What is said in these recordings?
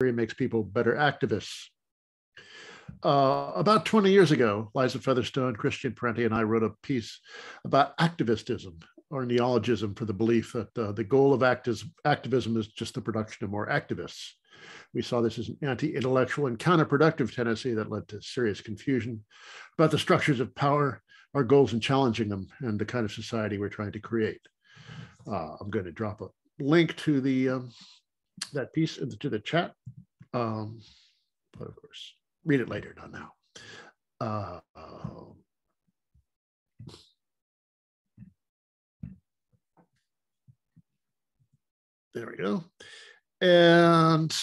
makes people better activists. Uh, about 20 years ago, Liza Featherstone, Christian Parenti, and I wrote a piece about activistism or neologism for the belief that uh, the goal of activism is just the production of more activists. We saw this as an anti intellectual and counterproductive tendency that led to serious confusion about the structures of power, our goals in challenging them, and the kind of society we're trying to create. Uh, I'm going to drop a link to the um, that piece into the chat. Um, but of course, read it later, not now. Uh, there we go. And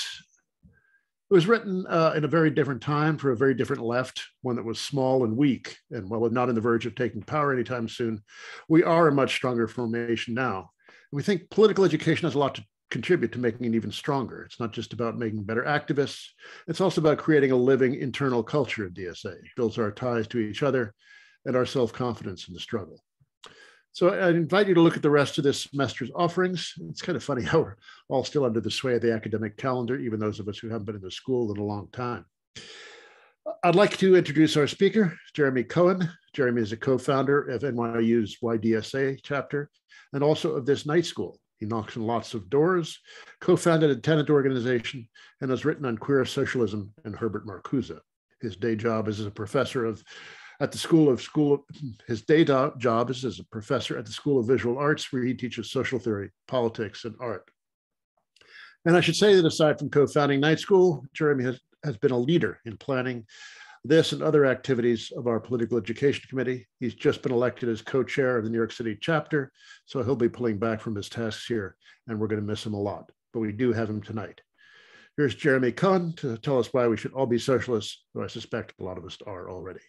it was written uh, in a very different time for a very different left, one that was small and weak, and while not on the verge of taking power anytime soon, we are a much stronger formation now. And we think political education has a lot to contribute to making it even stronger. It's not just about making better activists, it's also about creating a living internal culture of DSA. It builds our ties to each other and our self confidence in the struggle. So I invite you to look at the rest of this semester's offerings. It's kind of funny how we're all still under the sway of the academic calendar, even those of us who haven't been in the school in a long time. I'd like to introduce our speaker, Jeremy Cohan. Jeremy is a co-founder of NYU's YDSA chapter and also of this night school. He knocks on lots of doors, co-founded a tenant organization, and has written on queer socialism and Herbert Marcuse. His day job is as a professor of at the School of School. His day job is as a professor at the School of Visual Arts, where he teaches social theory, politics, and art. And I should say that aside from co-founding Night School, Jeremy has, has been a leader in planning this and other activities of our political education committee. He's just been elected as co-chair of the New York City chapter, so he'll be pulling back from his tasks here, and we're going to miss him a lot. But we do have him tonight. Here's Jeremy Cohan to tell us why we should all be socialists, though I suspect a lot of us are already.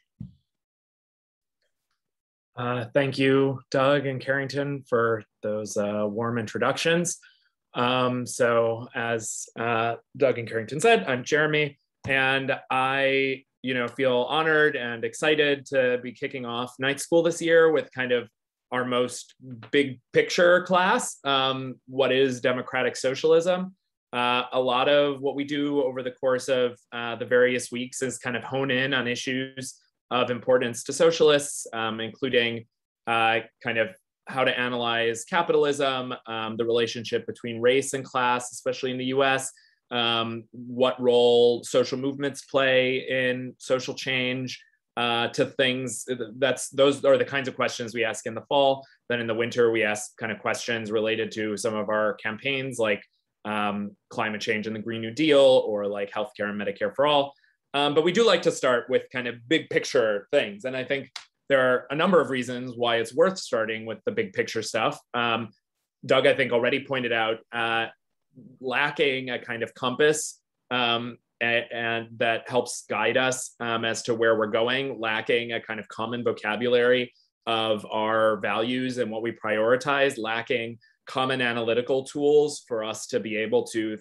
Uh, thank you, Doug and Carrington, for those uh, warm introductions. Um, so, as uh, Doug and Carrington said, I'm Jeremy, and I, you know, feel honored and excited to be kicking off night school this year with kind of our most big picture class. Um, what is democratic socialism? Uh, a lot of what we do over the course of uh, the various weeks is kind of hone in on issues of importance to socialists, um, including uh, kind of how to analyze capitalism, um, the relationship between race and class, especially in the US, um, what role social movements play in social change, uh, to things that's those are the kinds of questions we ask in the fall. Then in the winter, we ask kind of questions related to some of our campaigns like um, climate change and the Green New Deal or like healthcare and Medicare for all. Um, but we do like to start with kind of big picture things. And I think there are a number of reasons why it's worth starting with the big picture stuff. Um, Doug, I think, already pointed out uh, lacking a kind of compass um, and, and, that helps guide us um, as to where we're going, lacking a kind of common vocabulary of our values and what we prioritize, lacking common analytical tools for us to be able to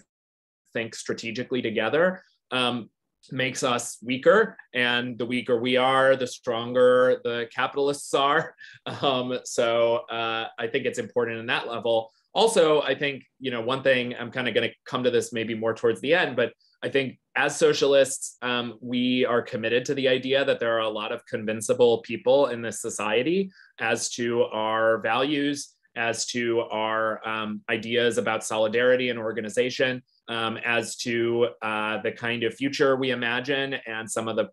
think strategically together. Um, makes us weaker and the weaker we are the stronger the capitalists are um, so uh, i think it's important in that level also i think you know one thing i'm kind of going to come to this maybe more towards the end but i think as socialists um, we are committed to the idea that there are a lot of convincible people in this society as to our values as to our um, ideas about solidarity and organization um, as to uh, the kind of future we imagine and some of the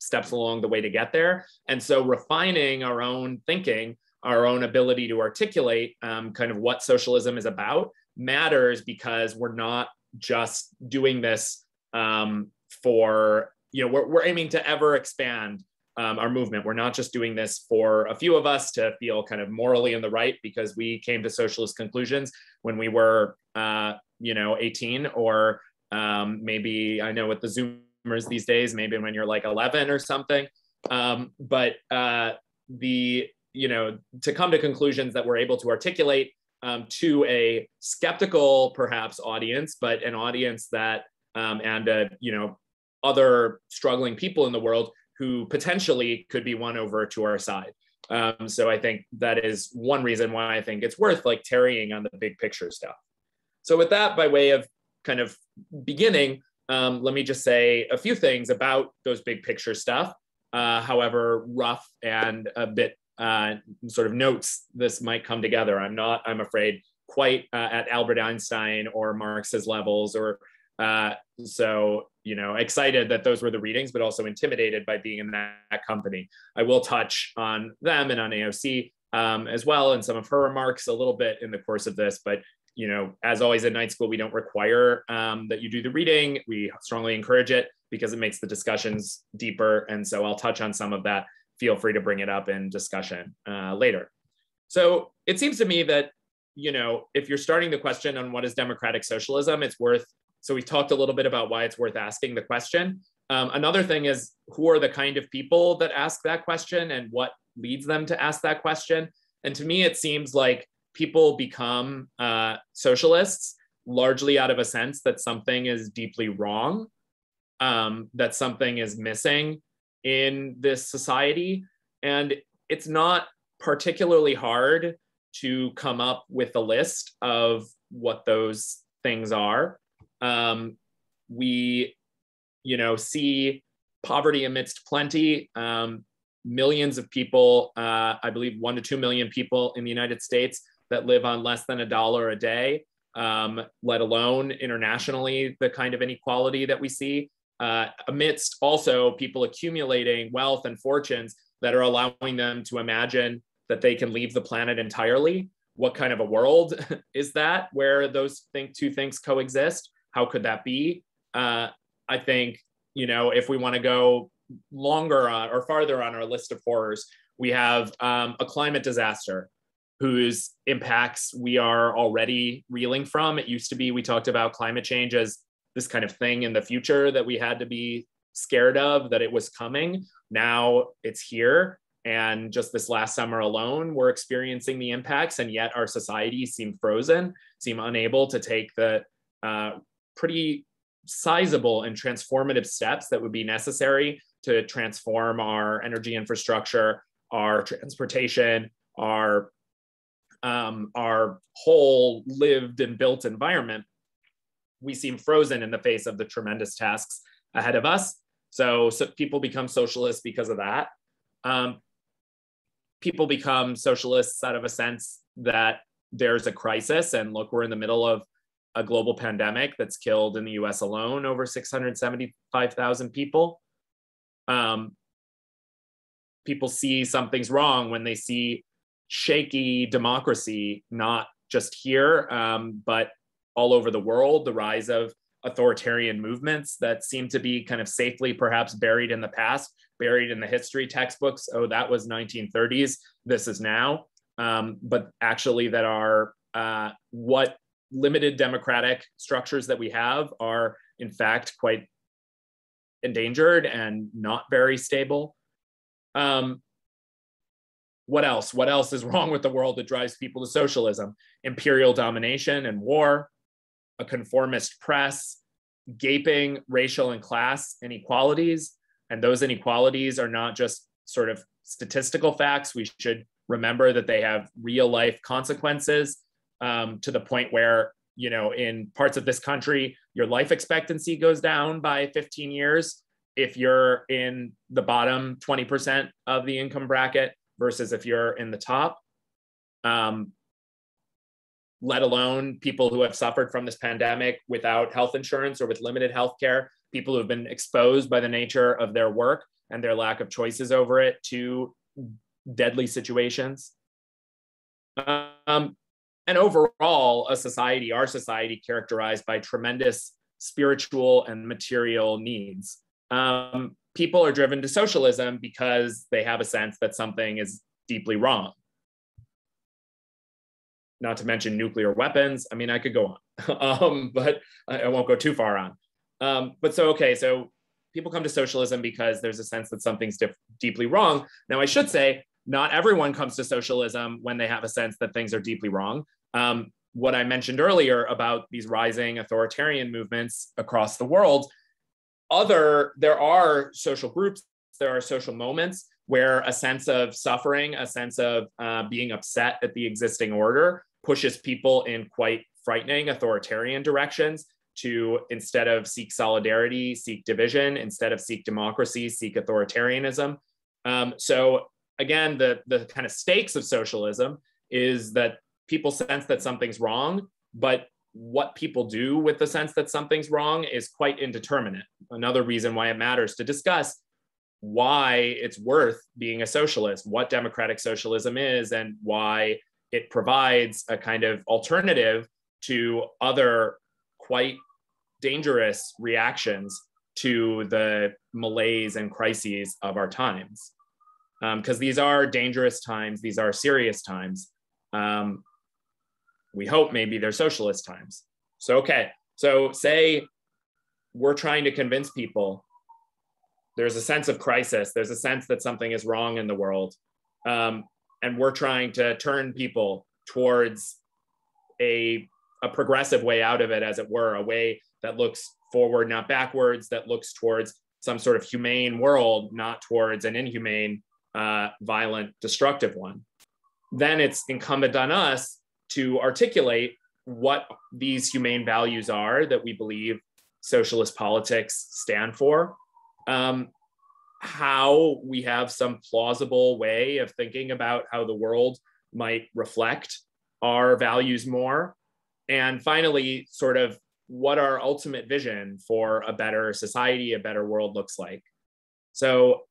steps along the way to get there. And so refining our own thinking, our own ability to articulate um, kind of what socialism is about matters because we're not just doing this um, for, you know, we're, we're aiming to ever expand um, our movement. We're not just doing this for a few of us to feel kind of morally in the right because we came to socialist conclusions when we were uh, you know 18 or um, maybe i know with the zoomers these days maybe when you're like 11 or something um, but uh, the you know to come to conclusions that we're able to articulate um, to a skeptical perhaps audience but an audience that um, and uh, you know other struggling people in the world who potentially could be won over to our side. Um, so i think that is one reason why i think it's worth like tarrying on the big picture stuff. So with that, by way of kind of beginning, um, let me just say a few things about those big picture stuff, uh, however rough and a bit uh, sort of notes this might come together. I'm not, I'm afraid, quite uh, at Albert Einstein or Marx's levels or uh, so you know excited that those were the readings but also intimidated by being in that, company. I will touch on them and on aoc um, as well and some of her remarks a little bit in the course of this but you know as always at night school we don't require um, that you do the reading. We strongly encourage it because it makes the discussions deeper. And so i'll touch on some of that feel free to bring it up in discussion uh, later so it seems to me that you know if you're starting the question on what is democratic socialism it's worth so we talked a little bit about why it's worth asking the question. Um, another thing is who are the kind of people that ask that question and what leads them to ask that question. And to me, it seems like people become uh, socialists largely out of a sense that something is deeply wrong, um, that something is missing in this society. And it's not particularly hard to come up with a list of what those things are um, we, you know, see poverty amidst plenty. Um, millions of people, uh, I believe one to two million people in the United States that live on less than a dollar a day, um, let alone internationally, the kind of inequality that we see. Uh, amidst also people accumulating wealth and fortunes that are allowing them to imagine that they can leave the planet entirely. What kind of a world is that where those two things coexist? How could that be? Uh, I think, you know, if we want to go longer on, or farther on our list of horrors, we have um, a climate disaster whose impacts we are already reeling from. It used to be we talked about climate change as this kind of thing in the future that we had to be scared of, that it was coming. Now it's here. And just this last summer alone, we're experiencing the impacts, and yet our societies seem frozen, seem unable to take the uh, pretty sizable and transformative steps that would be necessary to transform our energy infrastructure, our transportation, our um, our whole lived and built environment, we seem frozen in the face of the tremendous tasks ahead of us. So, so people become socialists because of that. Um, people become socialists out of a sense that there's a crisis, and look, we're in the middle of a global pandemic that's killed in the US alone over 675,000 people. Um, people see something's wrong when they see shaky democracy, not just here, um, but all over the world, the rise of authoritarian movements that seem to be kind of safely perhaps buried in the past, buried in the history textbooks. Oh, that was 1930s. This is now. Um, but actually, that are uh, what limited democratic structures that we have are in fact quite endangered and not very stable. Um, what else? What else is wrong with the world that drives people to socialism? Imperial domination and war, a conformist press, gaping racial and class inequalities. And those inequalities are not just sort of statistical facts. We should remember that they have real life consequences um, to the point where you know in parts of this country your life expectancy goes down by 15 years if you're in the bottom 20% of the income bracket versus if you're in the top um, let alone people who have suffered from this pandemic without health insurance or with limited health care people who have been exposed by the nature of their work and their lack of choices over it to deadly situations. Um, and overall a society our society characterized by tremendous spiritual and material needs. Um, people are driven to socialism because they have a sense that something is deeply wrong not to mention nuclear weapons. I mean i could go on um, but I, I, won't go too far on. Um, but so okay so people come to socialism because there's a sense that something's deeply wrong. Now i should say not everyone comes to socialism when they have a sense that things are deeply wrong. Um, what I mentioned earlier about these rising authoritarian movements across the world, other there are social groups, there are social moments where a sense of suffering, a sense of uh, being upset at the existing order pushes people in quite frightening authoritarian directions. to instead of seek solidarity, seek division, instead of seek democracy, seek authoritarianism. Um, so again, the, the kind of stakes of socialism is that people sense that something's wrong, but what people do with the sense that something's wrong is quite indeterminate. Another reason why it matters to discuss why it's worth being a socialist, what democratic socialism is, and why it provides a kind of alternative to other quite dangerous reactions to the malaise and crises of our times. Because um, these are dangerous times, these are serious times. Um, we hope maybe they're socialist times. So, okay, so say we're trying to convince people there's a sense of crisis, there's a sense that something is wrong in the world. Um, and we're trying to turn people towards a, a progressive way out of it, as it were, a way that looks forward, not backwards, that looks towards some sort of humane world, not towards an inhumane, uh, violent, destructive one. Then it's incumbent on us to articulate what these humane values are that we believe socialist politics stand for, um, how we have some plausible way of thinking about how the world might reflect our values more, and finally, sort of what our ultimate vision for a better society, a better world looks like. So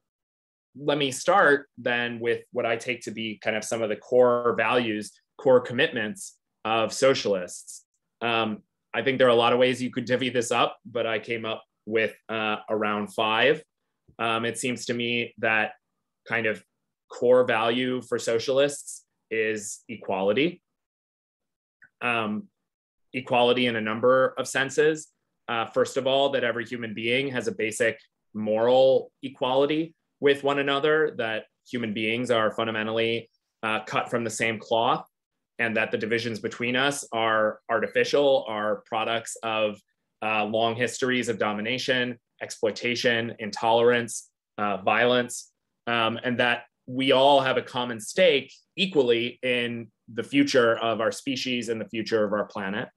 let me start then with what I take to be kind of some of the core values core commitments of socialists. Um, I think there are a lot of ways you could divvy this up, but I came up with uh, around five. Um, it seems to me that kind of core value for socialists is equality. Um, equality in a number of senses. Uh, first of all, that every human being has a basic moral equality with one another, that human beings are fundamentally uh, cut from the same cloth, and that the divisions between us are artificial, are products of uh, long histories of domination, exploitation, intolerance, uh, violence, um, and that we all have a common stake equally in the future of our species and the future of our planet.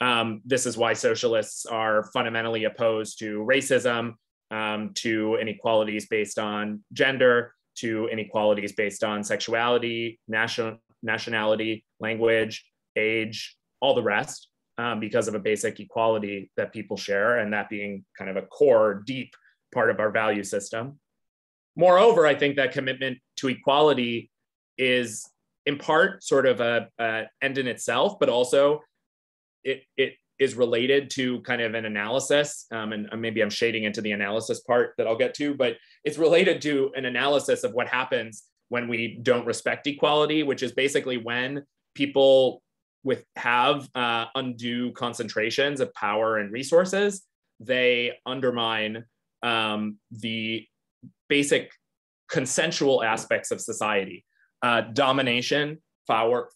Um, this is why socialists are fundamentally opposed to racism, um, to inequalities based on gender, to inequalities based on sexuality, national nationality, language, age, all the rest, um, because of a basic equality that people share, and that being kind of a core, deep part of our value system. Moreover, I think that commitment to equality is in part sort of a, a end in itself, but also it, it is related to kind of an analysis, um, and maybe I'm shading into the analysis part that I'll get to, but it's related to an analysis of what happens when we don't respect equality, which is basically when people with have uh, undue concentrations of power and resources, they undermine um, the basic consensual aspects of society. Uh, domination power,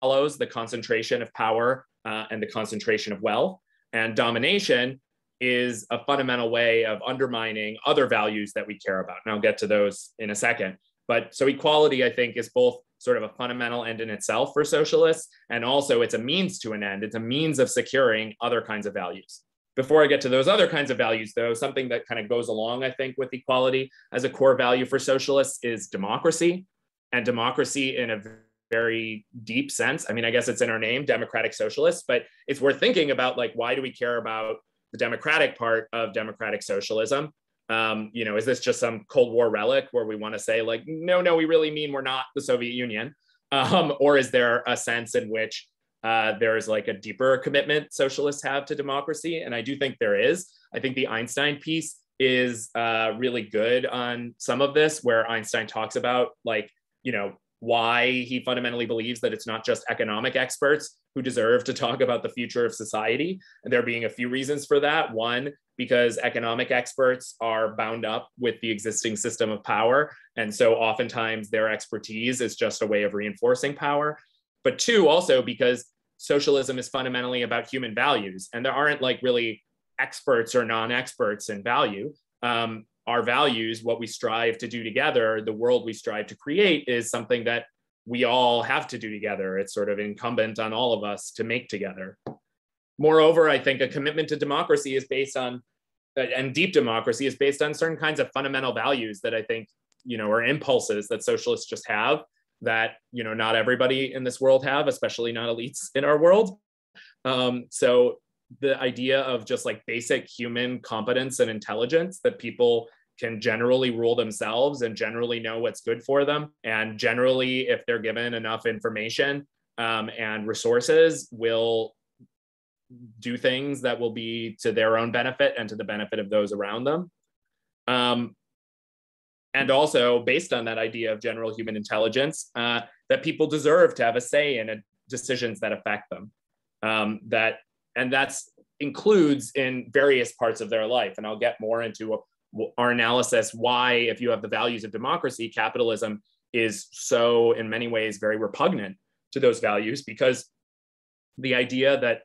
follows the concentration of power uh, and the concentration of wealth, and domination is a fundamental way of undermining other values that we care about. And I'll get to those in a second. But so equality, I think, is both sort of a fundamental end in itself for socialists, and also it's a means to an end. It's a means of securing other kinds of values. Before I get to those other kinds of values, though, something that kind of goes along, I think, with equality as a core value for socialists is democracy. And democracy in a very deep sense. I mean, I guess it's in our name, democratic socialists, but it's worth thinking about like, why do we care about the democratic part of democratic socialism? Um, you know, is this just some Cold War relic where we want to say like, no, no, we really mean we're not the Soviet Union? Um, or is there a sense in which uh, there is like a deeper commitment socialists have to democracy? And I do think there is. I think the Einstein piece is uh, really good on some of this, where Einstein talks about like, you know, why he fundamentally believes that it's not just economic experts who deserve to talk about the future of society. And there being a few reasons for that. One, because economic experts are bound up with the existing system of power. And so oftentimes their expertise is just a way of reinforcing power. But two, also because socialism is fundamentally about human values, and there aren't like really experts or non experts in value. Um, our values, what we strive to do together, the world we strive to create, is something that we all have to do together. It's sort of incumbent on all of us to make together. Moreover, I think a commitment to democracy is based on, and deep democracy is based on certain kinds of fundamental values that I think, you know, are impulses that socialists just have that, you know, not everybody in this world have, especially not elites in our world. Um, so the idea of just like basic human competence and intelligence that people can generally rule themselves and generally know what's good for them. And generally, if they're given enough information um, and resources, will do things that will be to their own benefit and to the benefit of those around them. Um, and also, based on that idea of general human intelligence, uh, that people deserve to have a say in a, decisions that affect them. Um, that and that's includes in various parts of their life. And I'll get more into our analysis why, if you have the values of democracy, capitalism is so, in many ways, very repugnant to those values because the idea that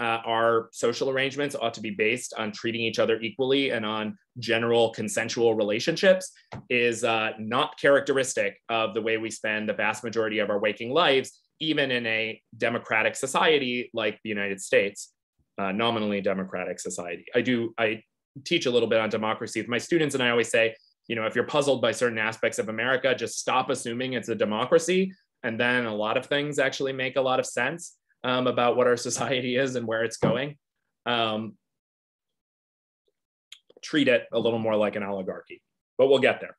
uh, our social arrangements ought to be based on treating each other equally and on general consensual relationships is uh, not characteristic of the way we spend the vast majority of our waking lives, even in a democratic society like the United States, uh, nominally democratic society. I do, I teach a little bit on democracy with my students, and I always say, you know, if you're puzzled by certain aspects of America, just stop assuming it's a democracy. And then a lot of things actually make a lot of sense um, about what our society is and where it's going. Um, treat it a little more like an oligarchy, but we'll get there.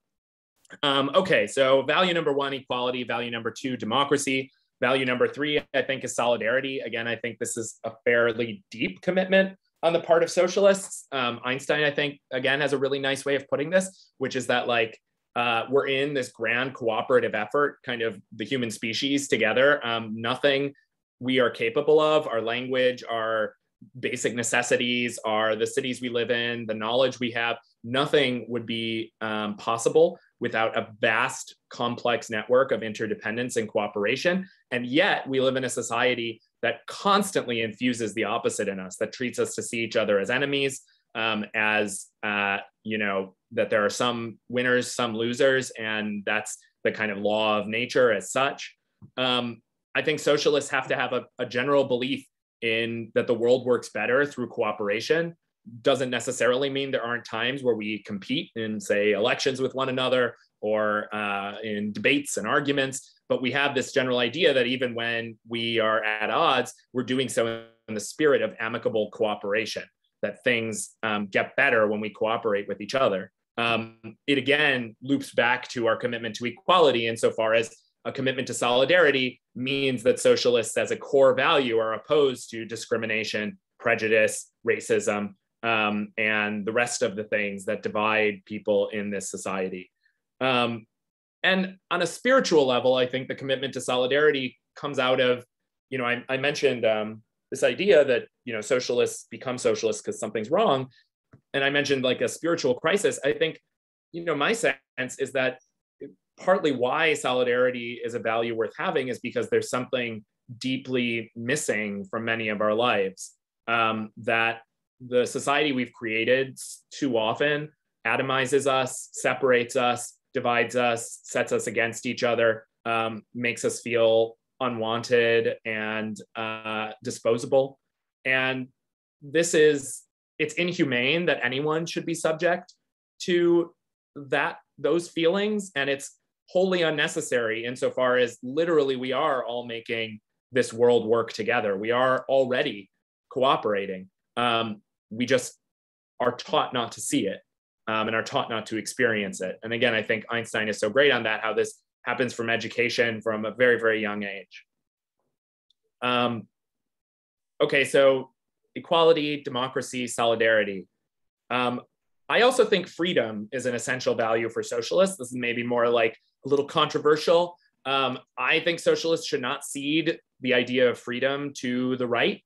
Um, okay, so value number one, equality. Value number two, democracy. Value number three, I think, is solidarity. Again, I think this is a fairly deep commitment on the part of socialists. Um, Einstein, I think, again, has a really nice way of putting this, which is that like uh, we're in this grand cooperative effort, kind of the human species together. Um, nothing we are capable of, our language, our basic necessities, are the cities we live in, the knowledge we have, nothing would be um, possible without a vast, complex network of interdependence and cooperation. And yet, we live in a society that constantly infuses the opposite in us, that treats us to see each other as enemies, um, as uh, you know, that there are some winners, some losers, and that's the kind of law of nature as such. Um, I think socialists have to have a, a general belief in that the world works better through cooperation. Doesn't necessarily mean there aren't times where we compete in, say, elections with one another or uh, in debates and arguments. But we have this general idea that even when we are at odds, we're doing so in the spirit of amicable cooperation, that things um, get better when we cooperate with each other. Um, it again loops back to our commitment to equality insofar as a commitment to solidarity means that socialists as a core value are opposed to discrimination, prejudice, racism, um, and the rest of the things that divide people in this society. Um, and on a spiritual level, I think the commitment to solidarity comes out of, you know, I, I mentioned um, this idea that, you know, socialists become socialists because something's wrong. And I mentioned like a spiritual crisis. I think, you know, my sense is that partly why solidarity is a value worth having is because there's something deeply missing from many of our lives um, that the society we've created too often atomizes us, separates us, divides us, sets us against each other, um, makes us feel unwanted and uh, disposable. And this is, it's inhumane that anyone should be subject to that, those feelings. And it's wholly unnecessary insofar as literally we are all making this world work together. We are already cooperating. Um, we just are taught not to see it um, and are taught not to experience it. And again, I think Einstein is so great on that, how this happens from education from a very, very young age. Um, okay, so equality, democracy, solidarity. Um, I also think freedom is an essential value for socialists. This is maybe more like a little controversial. Um, I think socialists should not cede the idea of freedom to the right.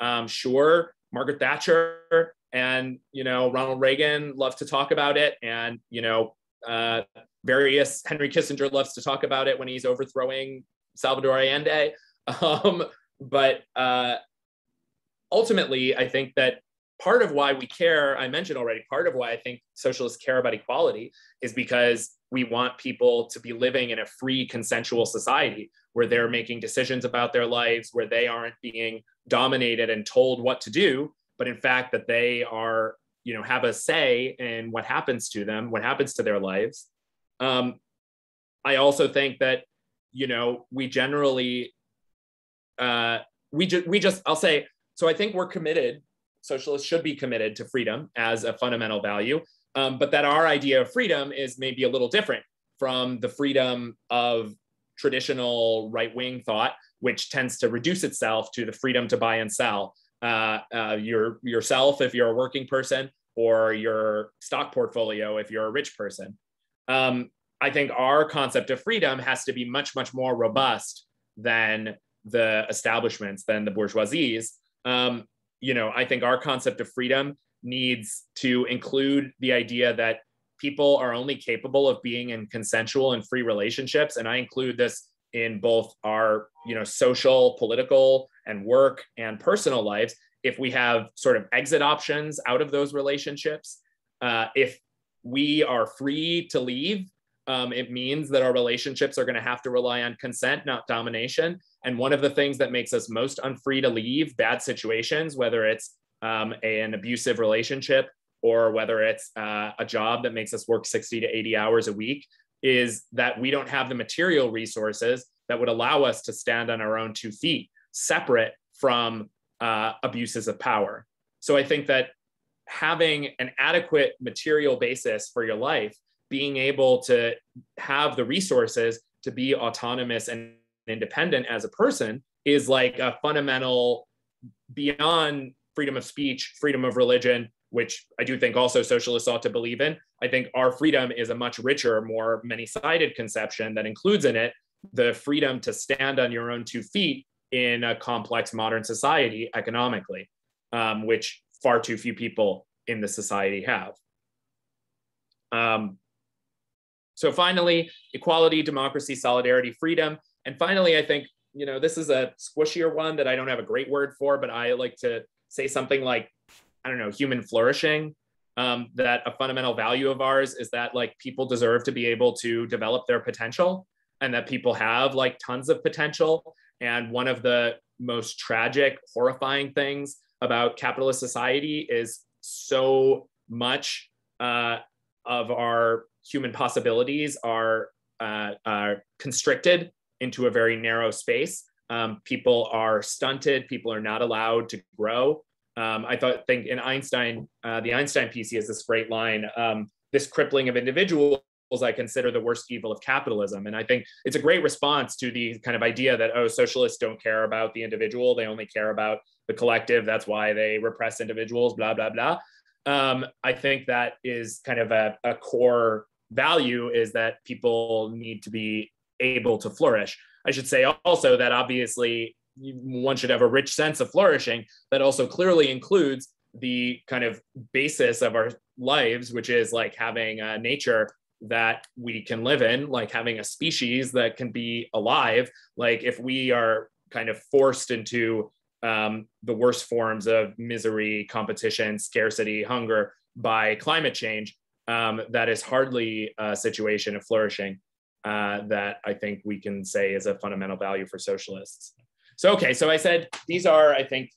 Um, sure, Margaret Thatcher and you know Ronald Reagan love to talk about it, and you know uh, various Henry Kissinger loves to talk about it when he's overthrowing Salvador Allende. Um, but uh, ultimately, I think that part of why we care, I mentioned already, part of why I think socialists care about equality is because we want people to be living in a free consensual society where they're making decisions about their lives, where they aren't being dominated and told what to do, but in fact that they are, you know, have a say in what happens to them, what happens to their lives. Um, I also think that, you know, we generally, uh, we just, we just, I'll say, so I think we're committed. Socialists should be committed to freedom as a fundamental value um, but that our idea of freedom is maybe a little different from the freedom of traditional right wing thought, which tends to reduce itself to the freedom to buy and sell uh, uh, your, yourself if you're a working person or your stock portfolio if you're a rich person. Um, I think our concept of freedom has to be much, much more robust than the establishments, than the bourgeoisies. Um, you know, I think our concept of freedom needs to include the idea that people are only capable of being in consensual and free relationships. And i include this in both our you know social political and work and personal lives. If we have sort of exit options out of those relationships uh, if we are free to leave um, it means that our relationships are going to have to rely on consent not domination. And one of the things that makes us most unfree to leave bad situations whether it's um, an abusive relationship or whether it's uh, a job that makes us work 60 to 80 hours a week is that we don't have the material resources that would allow us to stand on our own two feet separate from uh, abuses of power. So i think that having an adequate material basis for your life being able to have the resources to be autonomous and independent as a person is like a fundamental beyond freedom of speech, freedom of religion, which I do think also socialists ought to believe in. I think our freedom is a much richer, more many sided conception that includes in it the freedom to stand on your own two feet in a complex modern society economically, um, which far too few people in the society have. Um, so finally, equality, democracy, solidarity, freedom. And finally, I think, you know, this is a squishier one that I don't have a great word for, but I like to say something like, I don't know, human flourishing. Um, that a fundamental value of ours is that like people deserve to be able to develop their potential and that people have like tons of potential. And one of the most tragic, horrifying things about capitalist society is so much uh, of our human possibilities are, uh, are constricted into a very narrow space. Um, people are stunted. People are not allowed to grow. Um, I thought, think in Einstein, uh, the Einstein piece, he has this great line: um, "This crippling of individuals." I consider the worst evil of capitalism. And I think it's a great response to the kind of idea that, oh, socialists don't care about the individual, they only care about the collective. That's why they repress individuals, blah, blah, blah. Um, I think that is kind of a, a core value is that people need to be able to flourish. I should say also that obviously one should have a rich sense of flourishing that also clearly includes the kind of basis of our lives, which is like having a nature that we can live in, like having a species that can be alive. Like if we are kind of forced into um, the worst forms of misery, competition, scarcity, hunger by climate change, um, that is hardly a situation of flourishing uh, that I think we can say is a fundamental value for socialists. So, okay, so I said these are, I think,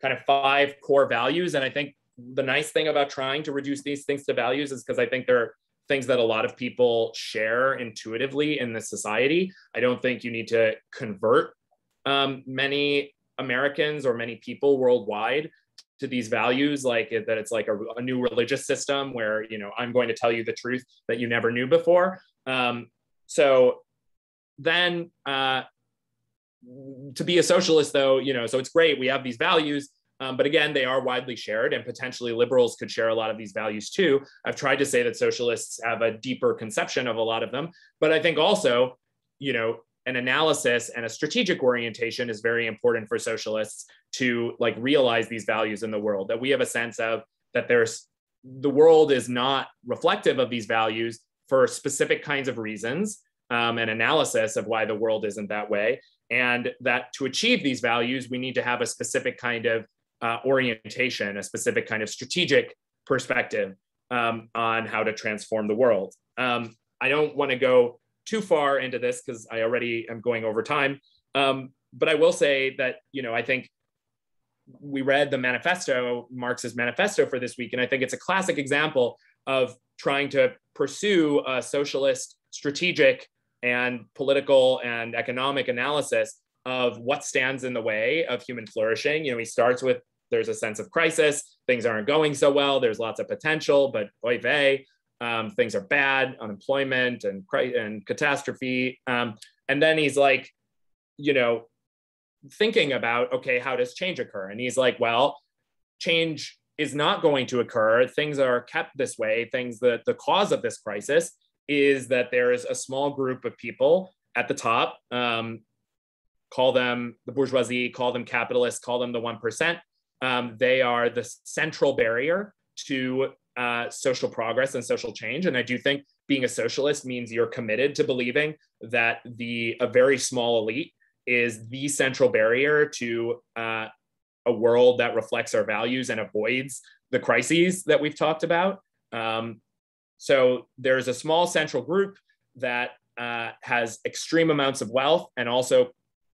kind of five core values. And I think the nice thing about trying to reduce these things to values is because I think they're things that a lot of people share intuitively in this society. I don't think you need to convert um, many Americans or many people worldwide to these values like that it's like a, a, new religious system where you know i'm going to tell you the truth that you never knew before um, so then uh, to be a socialist, though, you know, so it's great. We have these values, um, but again, they are widely shared, and potentially liberals could share a lot of these values too. I've tried to say that socialists have a deeper conception of a lot of them, but I think also, you know, an analysis and a strategic orientation is very important for socialists to like realize these values in the world. That we have a sense of that there's the world is not reflective of these values for specific kinds of reasons um, and analysis of why the world isn't that way. And that to achieve these values, we need to have a specific kind of uh, orientation, a specific kind of strategic perspective um, on how to transform the world. Um, I don't want to go too far into this because I already am going over time. Um, but I will say that, you know, I think we read the manifesto, Marx's manifesto for this week, and I think it's a classic example of trying to pursue a socialist strategic and political and economic analysis of what stands in the way of human flourishing. You know, he starts with there's a sense of crisis, things aren't going so well, there's lots of potential, but oy vey, um, things are bad, unemployment and, and catastrophe. Um, and then he's like, you know, thinking about, okay, how does change occur? And he's like, well, change is not going to occur. Things are kept this way. Things that the cause of this crisis is that there is a small group of people at the top, um, call them the bourgeoisie, call them capitalists, call them the 1%. Um, they are the central barrier to uh, social progress and social change. And I do think being a socialist means you're committed to believing that the a very small elite is the central barrier to uh, a world that reflects our values and avoids the crises that we've talked about. Um, so there's a small central group that uh, has extreme amounts of wealth and also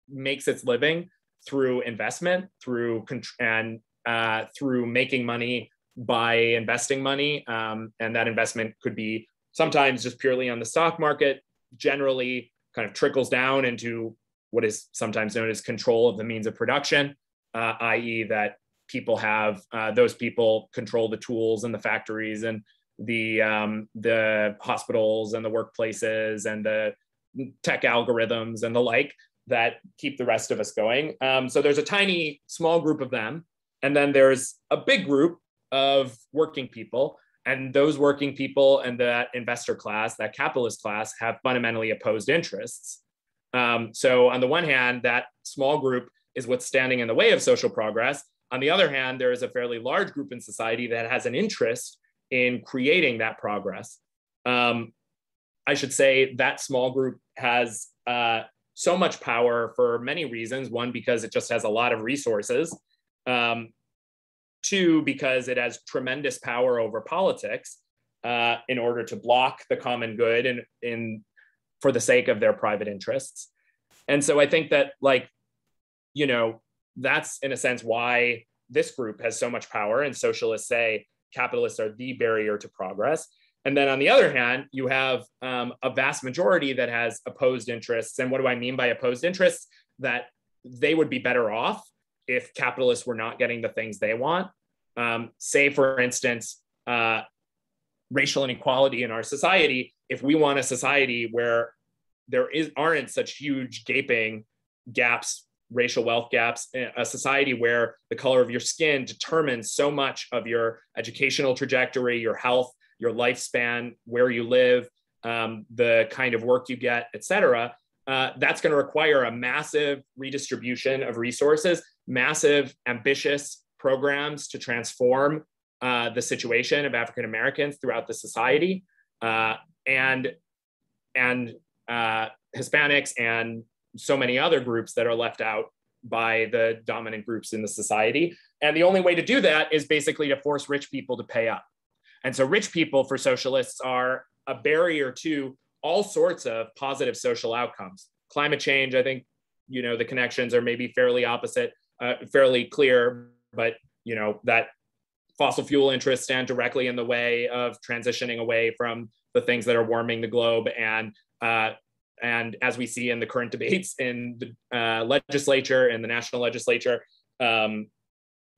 makes its living through investment, through and uh, through making money by investing money, um, and that investment could be sometimes just purely on the stock market. Generally, kind of trickles down into what is sometimes known as control of the means of production, uh, i.e., that people have uh, those people control the tools and the factories and the um, the hospitals and the workplaces and the tech algorithms and the like that keep the rest of us going. Um, so there's a tiny small group of them, and then there's a big group of working people. And those working people and that investor class, that capitalist class, have fundamentally opposed interests. Um, so, on the one hand, that small group is what's standing in the way of social progress. On the other hand, there is a fairly large group in society that has an interest in creating that progress. Um, I should say that small group has uh, so much power for many reasons. One, because it just has a lot of resources. Um, two, because it has tremendous power over politics uh, in order to block the common good and in for the sake of their private interests. And so I think that, like, you know, that's in a sense why this group has so much power. And socialists say capitalists are the barrier to progress. And then on the other hand, you have um, a vast majority that has opposed interests. And what do I mean by opposed interests? That they would be better off if capitalists were not getting the things they want. Um, say, for instance, uh, racial inequality in our society. If we want a society where there is aren't such huge gaping gaps racial wealth gaps, a society where the color of your skin determines so much of your educational trajectory, your health, your lifespan, where you live, um, the kind of work you get, et cetera, uh, that's going to require a massive redistribution of resources, massive, ambitious programs to transform uh, the situation of African Americans throughout the society, uh, and and uh, Hispanics and so many other groups that are left out by the dominant groups in the society. And the only way to do that is basically to force rich people to pay up. And so, rich people for socialists are a barrier to all sorts of positive social outcomes. Climate change, I think, you know, the connections are maybe fairly opposite, uh, fairly clear, but you know that fossil fuel interests stand directly in the way of transitioning away from the things that are warming the globe and uh, and as we see in the current debates in the uh, legislature and the national legislature, um,